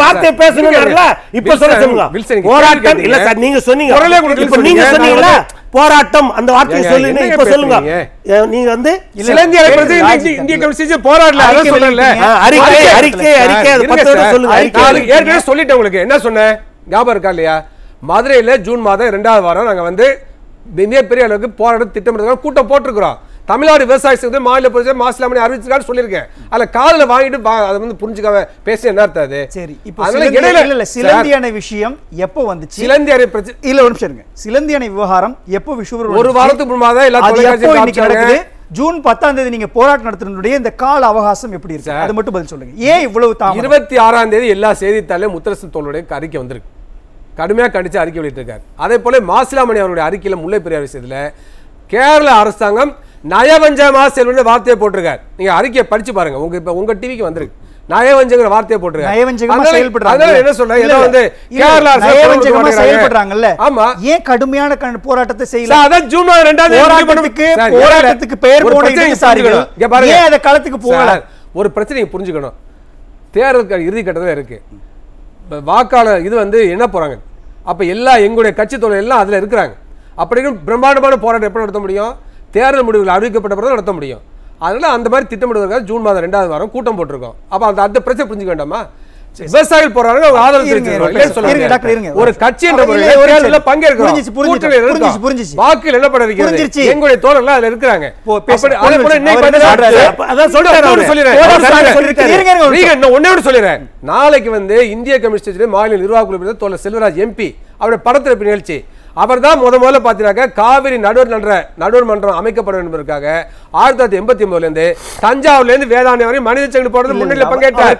வார்த்தை பேசணும்ல இப்ப சொல்லுங்க. போராட்டம் இல்ல. சார் நீங்க சொன்னீங்க. நீங்க சொன்னீங்க. சொன்னீங்கல்ல நான் போராட்டம் அந்த வார்த்தையை சொல்லுங்க இப்ப சொல்லுங்க. நீங்க வந்து பிரச்சனை ராஜி இந்திய-. கமிஷன் போராடல வெளியிட்டீங்க. ஆ, அறிக்கை அறிக்கை அறிக்கை அது. சொல்லுங்க. அறிக்கை அது ஏற்கனவே சொல்லிட்டேன் உங்களுக்கு. என்ன சொன்னேன்? ஞாபகம் இருக்கா இல்லையா? மதுரையில ஜூன் மாதம் இரண்டாவது வாரம் நாங்க வந்து மிகப்பெரிய அளவுக்கு போராட்டம் திட்டமிட்டு கூட்டம் போட்டிருக்கிறோம். தமிழ்நாடு விவசாய சங்கத்தை மாநில பிரதேசம் மாசிலாமணி அறிவிச்சிருக்கான்னு சொல்லியிருக்கேன். அதுல காதுல வாங்கிட்டு அதை வந்து புரிஞ்சுக்காம பேசி என்ன அர்த்தம் அது? சரி இப்போ இடையில இல்ல, சிலந்தி அணை விஷயம் எப்போ வந்துச்சு? சிலந்தி அணை பிரச்சனை இல்ல ஒரு நிமிஷம் இருங்க. சிலந்தி அணை விவகாரம் எப்போ விஷுவர் ஒரு வாரத்துக்கு முன்னாடி தான் எல்லா. நடக்குது? ஜூன் பத்தாம் தேதி நீங்க போராட்டம் நடத்துறதுடைய இந்த கால அவகாசம் எப்படி இருக்கு. அது மட்டும் பதில் சொல்லுங்க. ஏன் இவ்வளவு இருபத்தி ஆறாம் தேதி எல்லா செய்தித்தாளையும் முத்தரசன் தோளுடைய அறிக்கை வந்திருக்கு. கடுமையா கண்டிச்சு அறிக்கை வெளியிட்டிருக்காரு. அதே போல மாசிலாமணி அவருடைய அறிக்கையில முல்லை பெரியார் விஷயத்துல கேரள அரசாங்கம் நயவஞ்சமா செல்வன்ற வார்த்தையை போட்டிருக்காரு. நீங்க அறிக்கையை படிச்சு பாருங்க. உங்க இப்ப உங்க டிவிக்கு வந்திருக்கு. நயவஞ்சங்கிற வார்த்தையை அதனால என்ன ஏதோ. வந்து கேரள நயவஞ்சகமா போராட்டம் செயல்படுறாங்கல்ல. ஆமா. ஏன் கடுமையான போராட்டத்தை செய்யல? அதான் ஜூன் போராட்டத்துக்கு போராட்டத்துக்கு பெயர் ஒரு போன இடதுசாரிகள். ஏன் அதை களத்துக்கு போகல? ஒரு பிரச்சனையை புரிஞ்சுக்கணும். தேர்தல் இறுதி கட்டத்தில் இருக்கு. வாக்காளர் இது வந்து என்ன போகிறாங்க அப்போ எல்லா எங்களுடைய கட்சி தொழில் எல்லாம் அதில் இருக்கிறாங்க. அப்படி இருக்கும் பிரம்மாண்டமான போராட்டம் எப்படி நடத்த முடியும்? தேர்தல் முடிவுகள் அறிவிக்கப்பட்ட பிறகு நடத்த முடியும். அதனால் அந்த மாதிரி திட்டமிடுவதற்காக ஜூன் மாதம் ரெண்டாவது வாரம் கூட்டம் போட்டிருக்கோம். அப்போ அந்த அந்த பிரச்சனை புரிஞ்சுக்க வேண்டாமா? விவசாயிகள் போறாங்க அவங்க ஆதரவு. டாக்டர், இருங்க. ஒரு கட்சி என்ற முறையில். பங்கேற்கிறோம் புரிஞ்சுச்சு, புரிஞ்சுச்சு. புரிஞ்சுச்சு. வாக்குகள் என்ன பண்ண எங்களுடைய தோழர்கள் அதுல இருக்கிறாங்க அதே போல அதான். சொல்லிடுறேன். நீங்க இன்னும் ஒண்ணு சொல்லிடுறேன் நாளைக்கு வந்து இந்திய கம்யூனிஸ்ட் மாநில நிர்வாக குழு தோழர் செல்வராஜ் எம்பி அவருடைய படத்திறப்பு நிகழ்ச்சி அவர் தான் முத முதல்ல பார்த்தீங்கன்னாக்க காவிரி நடுவர் மன்ற நடுவர் மன்றம் அமைக்கப்பட வேண்டும் என்பதற்காக ஆயிரத்தி தொள்ளாயிரத்தி எண்பத்தி ஒன்பதுல இருந்து தஞ்சாவூர்ல இருந்து வேதாந்தம் வரை மனித சங்கடி போடுறது முன்னிலை பங்கேற்றார்.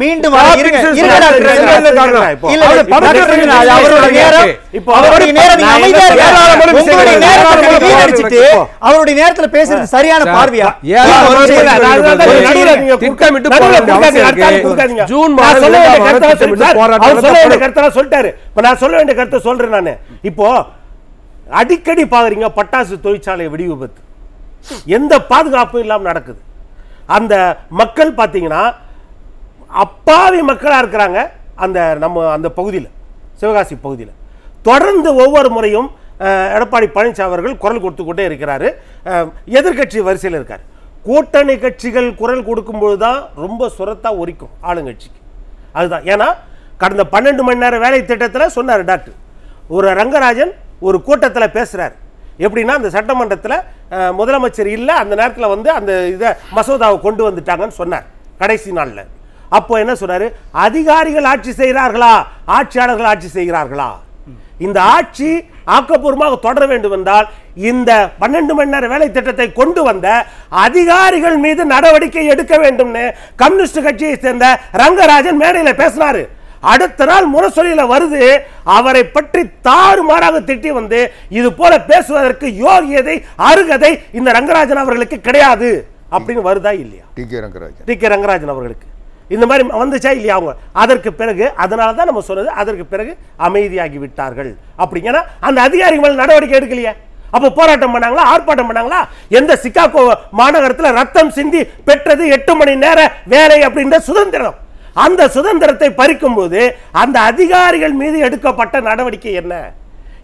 மீண்டும் அவருடைய நேரத்துல பேசுறது சரியான சார், பார்வையா. ஜூன் சொல்லிட்டாரு. இப்ப நான் சொல்ல வேண்டிய கருத்தை சொல்றேன் நானு. இப்போ அடிக்கடி பாக்குறீங்க பட்டாசு தொழிற்சாலை வெடி விபத்து எந்த பாதுகாப்பும் இல்லாம நடக்குது. அந்த மக்கள் பாத்தீங்கன்னா அப்பாவி மக்களாக இருக்கிறாங்க அந்த நம்ம அந்த பகுதியில் சிவகாசி பகுதியில். தொடர்ந்து ஒவ்வொரு முறையும் எடப்பாடி பழனிசாமி அவர்கள் குரல் கொடுத்து கொண்டே இருக்கிறாரு. எதிர்கட்சி எதிர்க்கட்சி வரிசையில் இருக்கார். கூட்டணி கட்சிகள் குரல் கொடுக்கும்போது தான் ரொம்ப சுரத்தாக ஒரிக்கும் ஆளுங்கட்சிக்கு. அதுதான். ஏன்னா கடந்த பன்னெண்டு மணி நேரம் வேலை திட்டத்தில் சொன்னார் டாக்டர். ஒரு ரங்கராஜன் ஒரு கூட்டத்தில் பேசுகிறார் எப்படின்னா அந்த சட்டமன்றத்தில் முதலமைச்சர் இல்லை அந்த நேரத்தில் வந்து அந்த இதை மசோதாவை கொண்டு வந்துட்டாங்கன்னு சொன்னார். கடைசி நாளில். அப்போ என்ன சொன்னாரு அதிகாரிகள் ஆட்சி செய்கிறார்களா? ஆட்சியாளர்கள் ஆட்சி செய்கிறார்களா? இந்த ஆட்சி ஆக்கப்பூர்வமாக தொடர வேண்டும் என்றால் இந்த பன்னெண்டு மணி நேர வேலை திட்டத்தை கொண்டு வந்த அதிகாரிகள் மீது நடவடிக்கை எடுக்க வேண்டும்னு கம்யூனிஸ்ட் கட்சியை சேர்ந்த ரங்கராஜன் மேடையில் பேசினாரு. அடுத்த நாள் முரசொலியில வருது அவரை பற்றி தாறுமாறாக திட்டி வந்து இது போல பேசுவதற்கு யோகியதை அருகதை இந்த ரங்கராஜன் அவர்களுக்கு கிடையாது அப்படின்னு வருதா இல்லையா? T K Rangarajan. T K Rangarajan அவர்களுக்கு. இந்த மாதிரி வந்துச்சா இல்லையா அவங்க? அதற்கு பிறகு அதனால தான் நம்ம சொன்னது அதற்கு பிறகு அமைதியாகி விட்டார்கள். அப்படிங்கன்னா அந்த அதிகாரிகள் மேலே நடவடிக்கை எடுக்கலையே. அப்போ போராட்டம் பண்ணாங்களா? ஆர்ப்பாட்டம் பண்ணாங்களா? எந்த சிக்காகோ மாநகரத்தில் ரத்தம் சிந்தி பெற்றது எட்டு மணி நேர வேலை அப்படின்ற சுதந்திரம். அந்த சுதந்திரத்தை பறிக்கும் போது அந்த அதிகாரிகள் மீது எடுக்கப்பட்ட நடவடிக்கை என்ன?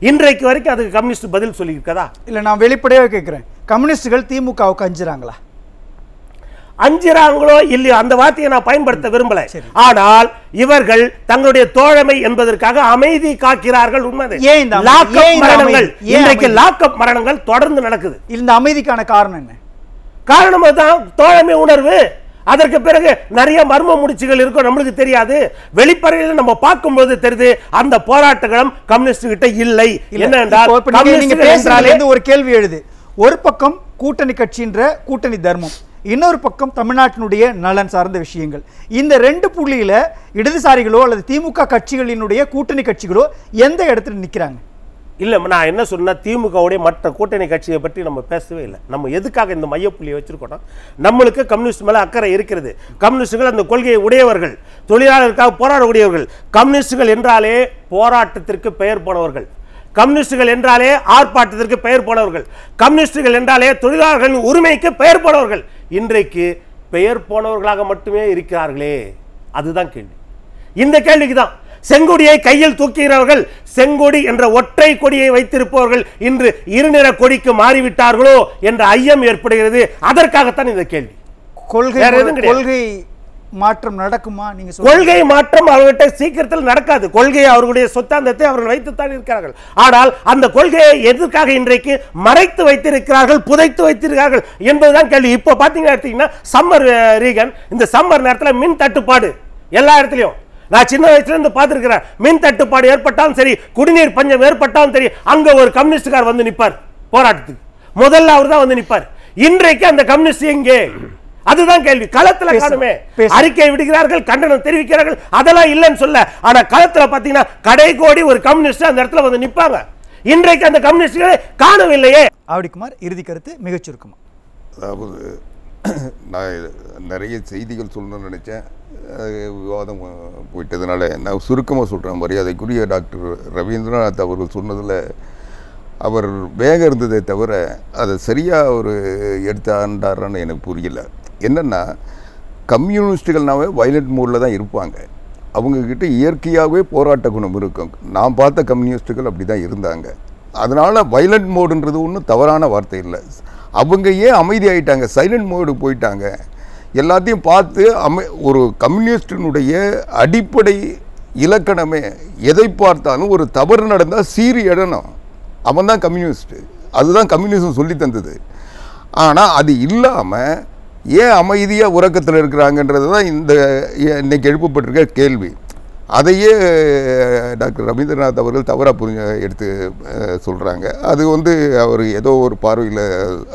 இன்றைக்கு வரைக்கும் அதுக்கு கம்யூனிஸ்ட் பதில் சொல்லியிருக்கதா? இல்லை நான் வெளிப்படையாக கேட்குறேன் கம்யூனிஸ்டுகள் திமுகவுக்கு அஞ்சுறாங்களா? அஞ்சுறாங்களோ இல்லையோ அந்த வார்த்தையை நான் பயன்படுத்த விரும்பல. ஆனால் இவர்கள் தங்களுடைய தோழமை என்பதற்காக அமைதி காக்கிறார்கள் உண்மை? லாக்அப் மரணங்கள். இன்றைக்கு? லாக்அப் தொடர்ந்து நடக்குது. இந்த அமைதிக்கான காரணம் என்ன? காரணம் தான் தோழமை உணர்வு. அதற்கு பிறகு நிறைய மர்ம முடிச்சுகள் இருக்கும் நம்மளுக்கு தெரியாது. வெளிப்படையில் நம்ம பார்க்கும்போது தெரியுது அந்த போராட்டங்களும் கம்யூனிஸ்ட் கிட்ட இல்லை. என்ன என்றால் ஒரு கேள்வி எழுது. ஒரு பக்கம் கூட்டணி கட்சின்ற கூட்டணி தர்மம். இன்னொரு பக்கம் தமிழ்நாட்டினுடைய நலன் சார்ந்த விஷயங்கள். இந்த ரெண்டு புள்ளியில் இடதுசாரிகளோ அல்லது திமுக கட்சிகளினுடைய கூட்டணி கட்சிகளோ எந்த இடத்துல நிற்கிறாங்க இல்லை நான் என்ன சொன்னால் திமுகவுடைய மற்ற கூட்டணி கட்சியை பற்றி நம்ம பேசவே இல்லை. நம்ம எதுக்காக இந்த மையப்புள்ளியை வச்சிருக்கோம் நம்மளுக்கு கம்யூனிஸ்ட் மேலே அக்கறை இருக்கிறது. கம்யூனிஸ்டுகள் அந்த கொள்கையை உடையவர்கள் தொழிலாளருக்காக போராடக்கூடியவர்கள். கம்யூனிஸ்டுகள் என்றாலே போராட்டத்திற்கு பெயர் போனவர்கள். கம்யூனிஸ்டுகள் என்றாலே ஆர்ப்பாட்டத்திற்கு பெயர் போனவர்கள். கம்யூனிஸ்டுகள் என்றாலே தொழிலாளர்களின் உரிமைக்கு பெயர் போனவர்கள். இன்றைக்கு பெயர் போனவர்களாக மட்டுமே இருக்கிறார்களே. அதுதான் கேள்வி. இந்த கேள்விக்கு தான் செங்கொடியை கையில் தூக்குகிறவர்கள் செங்கொடி என்ற ஒற்றை கொடியை வைத்திருப்பவர்கள் இன்று இருநிற கொடிக்கு மாறிவிட்டார்களோ என்ற ஐயம் ஏற்படுகிறது. அதற்காகத்தான் இந்த கேள்வி. கொள்கை. கொள்கை மாற்றம் நடக்குமா நீங்க கொள்கை மாற்றம் அவர்கிட்ட சீக்கிரத்தில் நடக்காது. கொள்கையை அவர்களுடைய சொத்தாந்தத்தை அவர்கள் வைத்துத்தான் இருக்கிறார்கள். ஆனால் அந்த கொள்கையை எதற்காக இன்றைக்கு மறைத்து வைத்திருக்கிறார்கள் புதைத்து வைத்திருக்கிறார்கள் என்பதுதான் கேள்வி. இப்போ பார்த்தீங்கன்னா எடுத்தீங்கன்னா சம்மர் ரீகன் இந்த சம்மர் நேரத்தில் மின் தட்டுப்பாடு எல்லா இடத்துலையும். நான் சின்ன வயசுல இருந்து பார்த்திருக்கிறேன். மின் தட்டுப்பாடு ஏற்பட்டாலும் சரி குடிநீர் பஞ்சம் ஏற்பட்டாலும் சரி அங்க ஒரு கம்யூனிஸ்டுக்கார் வந்து நிற்பார் போராட்டத்துக்கு. முதல்ல அவர் தான் வந்து நிற்பார் இன்றைக்கு அந்த கம்யூனிஸ்ட் எங்கே? அதுதான் கேள்வி. களத்துல. காணுமே. அறிக்கை விடுகிறார்கள் கண்டனம் தெரிவிக்கிறார்கள் அதெல்லாம் இல்லைன்னு சொல்ல. ஆனா களத்துல பாத்தீங்கன்னா கடை கோடி ஒரு கம்யூனிஸ்ட் அந்த இடத்துல வந்து நிப்பாங்க. இன்றைக்கு அந்த கம்யூனிஸ்டுகளை காணவில்லையே. ஆவடிக்குமார் இறுதி கருத்து மிகச் சுருக்கமா அதாவது நான் நிறைய செய்திகள் சொல்லணும்னு நினச்சேன். விவாதம் போயிட்டதுனால நான் சுருக்கமாக சொல்கிறேன் மரியாதைக்குரிய டாக்டர் ரவீந்திரநாத் அவர்கள் சொன்னதில் அவர் வேகம் இருந்ததே தவிர அதை சரியாக ஒரு எடுத்தாண்டாரான்னு எனக்கு புரியல. என்னென்னா கம்யூனிஸ்ட்டுகள்னாவே வயலண்ட் மோடில் தான் இருப்பாங்க. அவங்கக்கிட்ட இயற்கையாகவே போராட்ட குணம் இருக்கும். நான் பார்த்த கம்யூனிஸ்ட்டுகள் அப்படி தான் இருந்தாங்க. அதனால் வைலண்ட் மோடுன்றது ஒன்றும் தவறான வார்த்தை இல்லை. அவங்க ஏன் அமைதியாகிட்டாங்க சைலண்ட் மோடு போயிட்டாங்க. எல்லாத்தையும் பார்த்து அமை ஒரு கம்யூனிஸ்டினுடைய அடிப்படை இலக்கணமே எதை பார்த்தாலும் ஒரு தவறு நடந்தால் சீறி இடணும் அவன் தான் கம்யூனிஸ்ட்டு. அதுதான் கம்யூனிசம் சொல்லி தந்தது. ஆனால் அது இல்லாமல் ஏன் அமைதியாக உறக்கத்தில் இருக்கிறாங்கன்றது தான் இந்த இன்றைக்கி எழுப்பப்பட்டிருக்க கேள்வி. அதையே டாக்டர் ரவீந்திரநாத் அவர்கள் தவறாக புரிஞ்ச எடுத்து சொல்கிறாங்க அது வந்து அவர் ஏதோ ஒரு பார்வையில்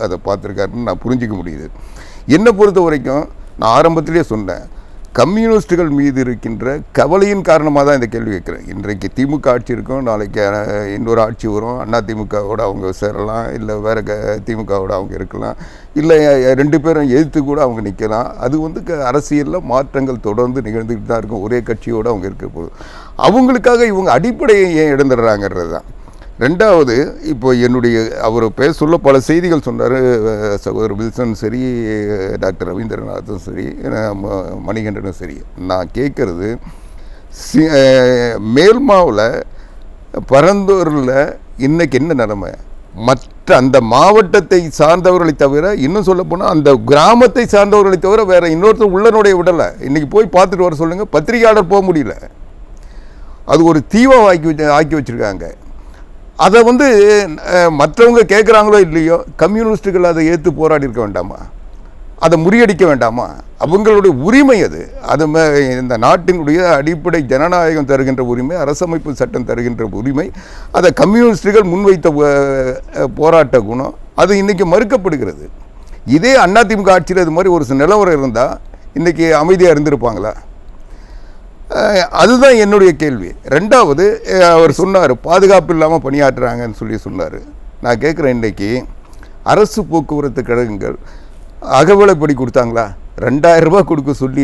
அதை பார்த்துருக்காருன்னு நான் புரிஞ்சிக்க முடியுது. என்னை பொறுத்த வரைக்கும் நான் ஆரம்பத்திலே சொன்னேன். கம்யூனிஸ்டுகள் மீது இருக்கின்ற கவலையின் காரணமாக தான் இந்த கேள்வி கேட்குறேன். இன்றைக்கு திமுக ஆட்சி இருக்கும் நாளைக்கு இன்னொரு ஆட்சி வரும். அண்ணா திமுகவோட அவங்க சேரலாம் இல்லை வேறு க திமுகவோட அவங்க இருக்கலாம் இல்லை ரெண்டு பேரும் எதிர்த்து கூட அவங்க நிற்கலாம். அது வந்து க அரசியலில் மாற்றங்கள் தொடர்ந்து நிகழ்ந்துக்கிட்டு தான் இருக்கும். ஒரே கட்சியோடு அவங்க இருக்க போது. அவங்களுக்காக இவங்க அடிப்படையை ஏன் இழந்துடுறாங்கிறது தான். ரெண்டாவது இப்போ என்னுடைய அவர் பேச சொல்ல பல செய்திகள் சொன்னார் சகோதரர் வில்சன் சரி டாக்டர் ரவீந்திரநாத்தும் சரி ம- மணிகண்டனும் சரி. நான் கேட்குறது சி மேல்மாவில் பரந்தூரில் இன்றைக்கி என்ன நிலமை? மற்ற அந்த மாவட்டத்தை சார்ந்தவர்களை தவிர இன்னும் சொல்ல போனால் அந்த கிராமத்தை சார்ந்தவர்களை தவிர வேறு இன்னொருத்தர் உள்ளனுடைய விடலை. இன்றைக்கி போய் பார்த்துட்டு வர சொல்லுங்கள் பத்திரிகையாளர் போக முடியல. அது ஒரு தீவம் ஆக்கி வச்சு ஆக்கி வச்சுருக்காங்க. அதை வந்து மற்றவங்க கேட்குறாங்களோ இல்லையோ கம்யூனிஸ்ட்டுகள் அதை ஏற்று போராடி இருக்க வேண்டாமா? அதை முறியடிக்க வேண்டாமா? அவங்களுடைய உரிமை அது. அது இந்த நாட்டினுடைய அடிப்படை ஜனநாயகம் தருகின்ற உரிமை அரசமைப்பு சட்டம் தருகின்ற உரிமை அதை கம்யூனிஸ்டுகள் முன்வைத்த போராட்ட குணம் அது இன்றைக்கி மறுக்கப்படுகிறது. இதே அதிமுக ஆட்சியில் இது மாதிரி ஒரு நிலவரம் இருந்தால் இன்றைக்கி அமைதியாக இருந்திருப்பாங்களா? அதுதான் என்னுடைய கேள்வி. ரெண்டாவது அவர் சொன்னார் பாதுகாப்பு இல்லாமல் பணியாற்றுறாங்கன்னு சொல்லி சொன்னார். நான் கேட்குறேன் இன்றைக்கி அரசு போக்குவரத்து கழகங்கள் அகவலைப்படி கொடுத்தாங்களா? ரெண்டாயிரரூபா கொடுக்க சொல்லி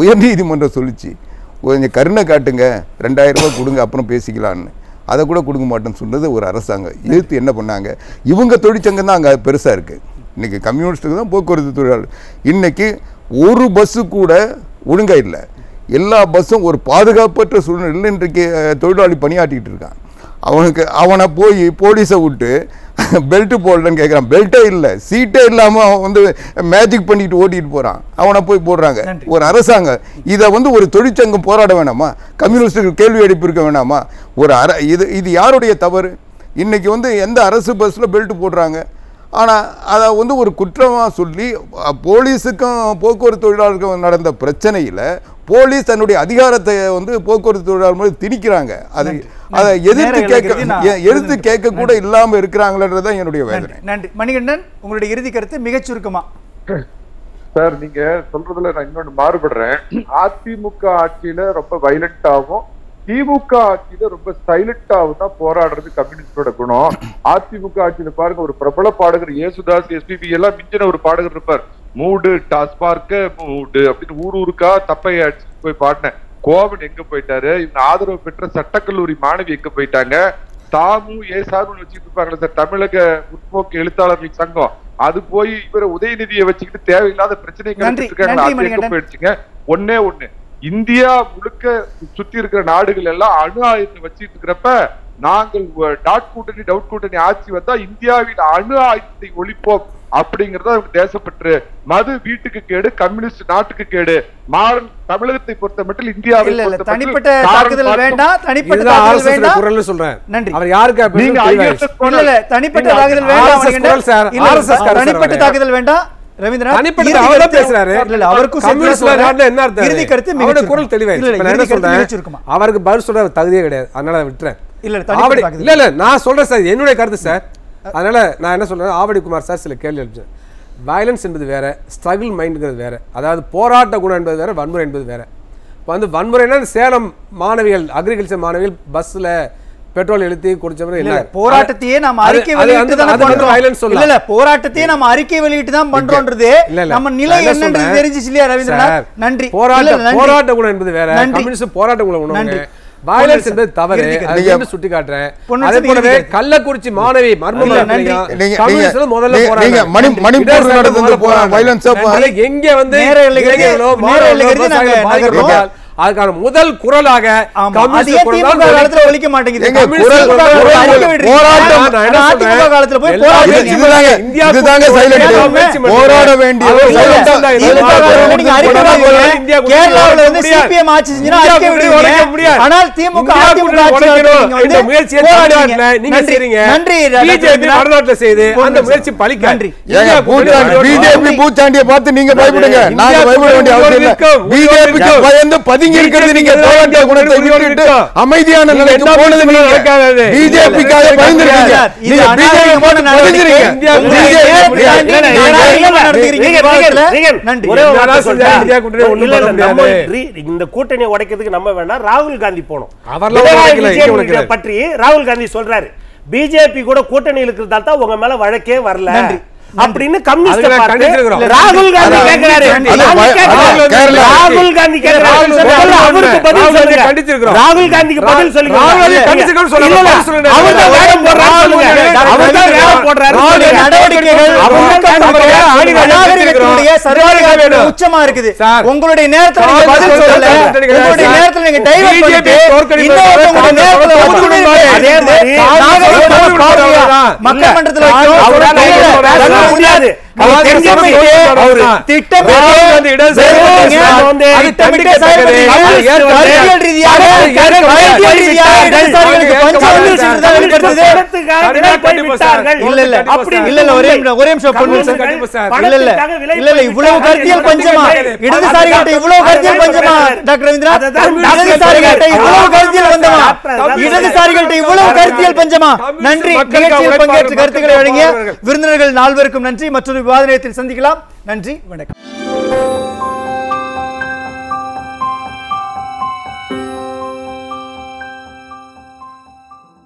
உயர்நீதிமன்றம் சொல்லிச்சு. கொஞ்சம் கருணை காட்டுங்க ரெண்டாயிரரூபா கொடுங்க அப்புறம் பேசிக்கலான்னு அதை கூட கொடுக்க மாட்டேன்னு சொன்னது ஒரு அரசாங்கம். எதிர்த்து என்ன பண்ணாங்க? இவங்க தொழிற்சங்கம் தான் அங்கே பெருசாக இருக்குது இன்றைக்கி கம்யூனிஸ்ட்டுக்கு தான் போக்குவரத்து தொழிலாளர். இன்றைக்கி ஒரு பஸ்ஸு கூட ஒழுங்காக இல்லை. எல்லா பஸ்ஸும் ஒரு பாதுகாப்பற்ற சூழ்நிலையில் இன்றைக்கு தொழிலாளி பணியாற்றிட்டு இருக்கான். அவனுக்கு அவனை போய் போலீஸை விட்டு பெல்ட்டு போடலன்னு கேட்குறான் பெல்ட்டே இல்லை சீட்டே இல்லாமல் அவன் வந்து மேஜிக் பண்ணிட்டு ஓட்டிட்டு போகிறான் அவனை போய் போடுறாங்க. ஒரு அரசாங்கம் இதை வந்து ஒரு தொழிற்சங்கம் போராட வேணாமா? கம்யூனிஸ்டுகள் கேள்வி எழுப்பியிருக்க வேணாமா? ஒரு அர இது இது யாருடைய தவறு? இன்னைக்கு வந்து எந்த அரசு பஸ்ஸில் பெல்ட் போடுறாங்க? ஆனால் அதை வந்து ஒரு குற்றமாக சொல்லி போலீஸுக்கும் போக்குவரத்து தொழிலாளருக்கும் நடந்த பிரச்சனையில் போலீஸ் தன்னுடைய அதிகாரத்தை வந்து போக்குவரத்து தொழிலாளர் மேலே திணிக்கிறாங்க. அதை அதை எதிர்த்து கேட்க எதிர்த்து கேட்க கூட இல்லாமல் இருக்கிறாங்களன்றது தான் என்னுடைய வேதனை. நன்றி. மணிகண்டன் உங்களுடைய இறுதி கருத்து மிகச் சுருக்கமா? சார் நீங்க சொல்றதுல நான் இன்னொன்னு மாறுபடுறேன். அதிமுக ஆட்சியில ரொம்ப வைலண்டாவும் திமுக ஆட்சியில ரொம்ப சைலண்டாவும் தான் போராடுறது கம்யூனிஸ்டோட குணம். அதிமுக ஆட்சியில பாருங்க ஒரு பிரபல பாடகர் ஏசுதாஸ் எஸ்பிபி எல்லாம் மிஞ்சின ஒரு பாடகர் இருப்பார். மூடு டாஸ்மார்க்க மூடு அப்படின்னு ஊர் ஊருக்கா தப்பையை அடிச்சு போய் பாடினேன். கோவன் எங்க போயிட்டாரு? இவங்க ஆதரவு பெற்ற சட்டக்கல்லூரி மாணவி எங்க போயிட்டாங்க? தாமு ஏசாருன்னு வச்சுட்டு இருப்பாங்களே சார் தமிழக முற்போக்கு எழுத்தாளர்கள் சங்கம். அது போய் இவரை உதயநிதியை வச்சுக்கிட்டு தேவையில்லாத பிரச்சனை நன்றி, இருக்காங்க. போயிடுச்சுங்க. ஒண்ணே ஒண்ணு. இந்தியா முழுக்க சுத்தி இருக்கிற நாடுகள் எல்லாம் அணு ஆயுதத்தை வச்சிட்டு இருக்கிறப்ப நாங்கள் டாட் கூட்டணி டவுட் கூட்டணி ஆட்சி வந்தா இந்தியாவில் அணு ஆயுதத்தை ஒழிப்போம் அப்படிங்கறத அவங்க தேசப்பற்று மது வீட்டுக்கு கேடு கம்யூனிஸ்ட் நாட்டுக்கு கேடு மாறன் தமிழகத்தை பொறுத்த மட்டும் இந்தியாவை இல்ல இல்ல பொறுத்த மட்டும் தனிப்பட்ட தாக்குதல் வேண்டாம் தனிப்பட்ட தாக்குதல் வேண்டாம் குரல்னு சொல்றேன் நன்றி. அவர் யாருக்கு நீங்க இல்ல தனிப்பட்ட தாக்குதல் வேண்டாம். குரல் தனிப்பட்ட தாக்குதல் வேண்டாம் ரவீந்திரநாத் தனிப்பட்ட அவர் பேசுறாரு. இல்ல, அவருக்கும் கம்யூனிஸ்ட் என்ன அர்த்தம் இறுதி கருத்து. குரல் நான் என்ன சொல்றேன்? சுருக்கமா. அவருக்கு பதில் சொல்ற தகுதியே கிடையாது அதனால அதை விட்டுறேன் இல்ல, ஆவடி-. இல்ல இல்ல நான் சொல்றேன் சார் என்னுடைய கருத்து சார் அதனால நான் என்ன சொல்றேன் ஆவடி குமார் சார் சில கேள்வி எழுப்பிச்சேன் வயலன்ஸ் என்பது வேற ஸ்ட்ரகிள் மைண்டுங்கிறது வேற அதாவது போராட்ட குணம் என்பது வேற வன்முறை என்பது வேற இப்போ வந்து வன்முறைனா சேலம் மாணவிகள் அக்ரிகல்ச்சர் மாணவிகள் பஸ்ல பெட்ரோல் எழுத்தி குடிச்சவரை இல்ல, போராட்டத்தையே நாம அறிக்கை வெளியிட்டு தானே பண்றோம். இல்ல, இல்ல, போராட்டத்தையே நாம அறிக்கை வெளியிட்டு தான் இல்ல. நம்ம நிலை என்னன்றது? தெரிஞ்சுச்சு இல்லையா ரவீந்திரநாத் நன்றி போராட்ட. போராட்ட குணம் என்பது வேற. கம்யூனிஸ்ட் போராட்ட குணம் நன்றி. வயலன்ஸ் என்பது தவறு. நீங்க- சுட்டி காட்டுறேன் அதே போலவே. கள்ளக்குறிச்சி மாணவி மர்ம இல்ல, நன்றி. நீங்க- கம்யூனிஸ்ட் நீங்க- முதல்ல. நீங்க மணி- மணிப்பூர்ல இடர் நடந்த அது எங்க வந்து அதுக்கான முதல் குரலாக ஒழிக்க மாட்டேங்குது? போராட வேண்டிய. ஆனால் திமுக, பிஜேபி பூச்சாண்டியை பார்த்து நீங்க பயப்படுங்க. இந்தியா நாங்க பயப்பட வேண்டிய அவசியம் இல்ல. பிஜேபிக்கு. பயந்து பதிவு ஒதுங்கி இருக்கிறது நீங்க போராட்ட குணத்தை விட்டுட்டு அமைதியான நிலைக்கு போனது நீங்க. பிஜேபிக்காக பயந்துருக்கீங்க. நீங்க பிஜேபி முடியாது. re- இந்த கூட்டணியை உடைக்கிறதுக்கு நம்ம வேண்டாம் ராகுல் காந்தி போனோம். பற்றி ராகுல் காந்தி சொல்றாரு. பிஜேபி கூட கூட்டணியில் இருக்கிறதால தான் உங்க மேல வழக்கே வரல. நன்றி. அப்படின்னு கம்யூனிஸ்ட். ராகுல் காந்தி கேட்கிறாரு காந்தி கேட்கிறாரு காந்திக்கு பதில் சொல்லுங்க. உச்சமா இருக்குது. உங்களுடைய நேரத்துல உங்களுடைய. நேரத்துல நீங்க டைவர்ட் பண்ணிட்டு மக்கள் மன்றத்துல ராகுல் வைக்கிறோம். அவரால் இல்ல, ஐநூறு இல்ல, பேச சொல்ல முடியாது இவ்வளவு கருத்தியல் பஞ்சமா இல்லை. இடதுசாரிகள்ட்ட இவ்வளவு கருத்தியல் பஞ்சமா? டாக்டர் ரவீந்திரா அதுதான் இடதுசாரிகள்ட்ட இவ்வளவு கருத்தியல் பஞ்சமா டாக்டர் இடதுசாரிகள்ட்ட இவ்வளவு கருத்தியல் பஞ்சமா? நன்றி நிகழ்ச்சியில் பங்கேற்று கருத்துக்களை வழங்கிய. விருந்தினர்கள் நால்வருக்கும் நன்றி. மற்றொரு விவாத நிலையத்தில் சந்திக்கலாம். நன்றி வணக்கம்.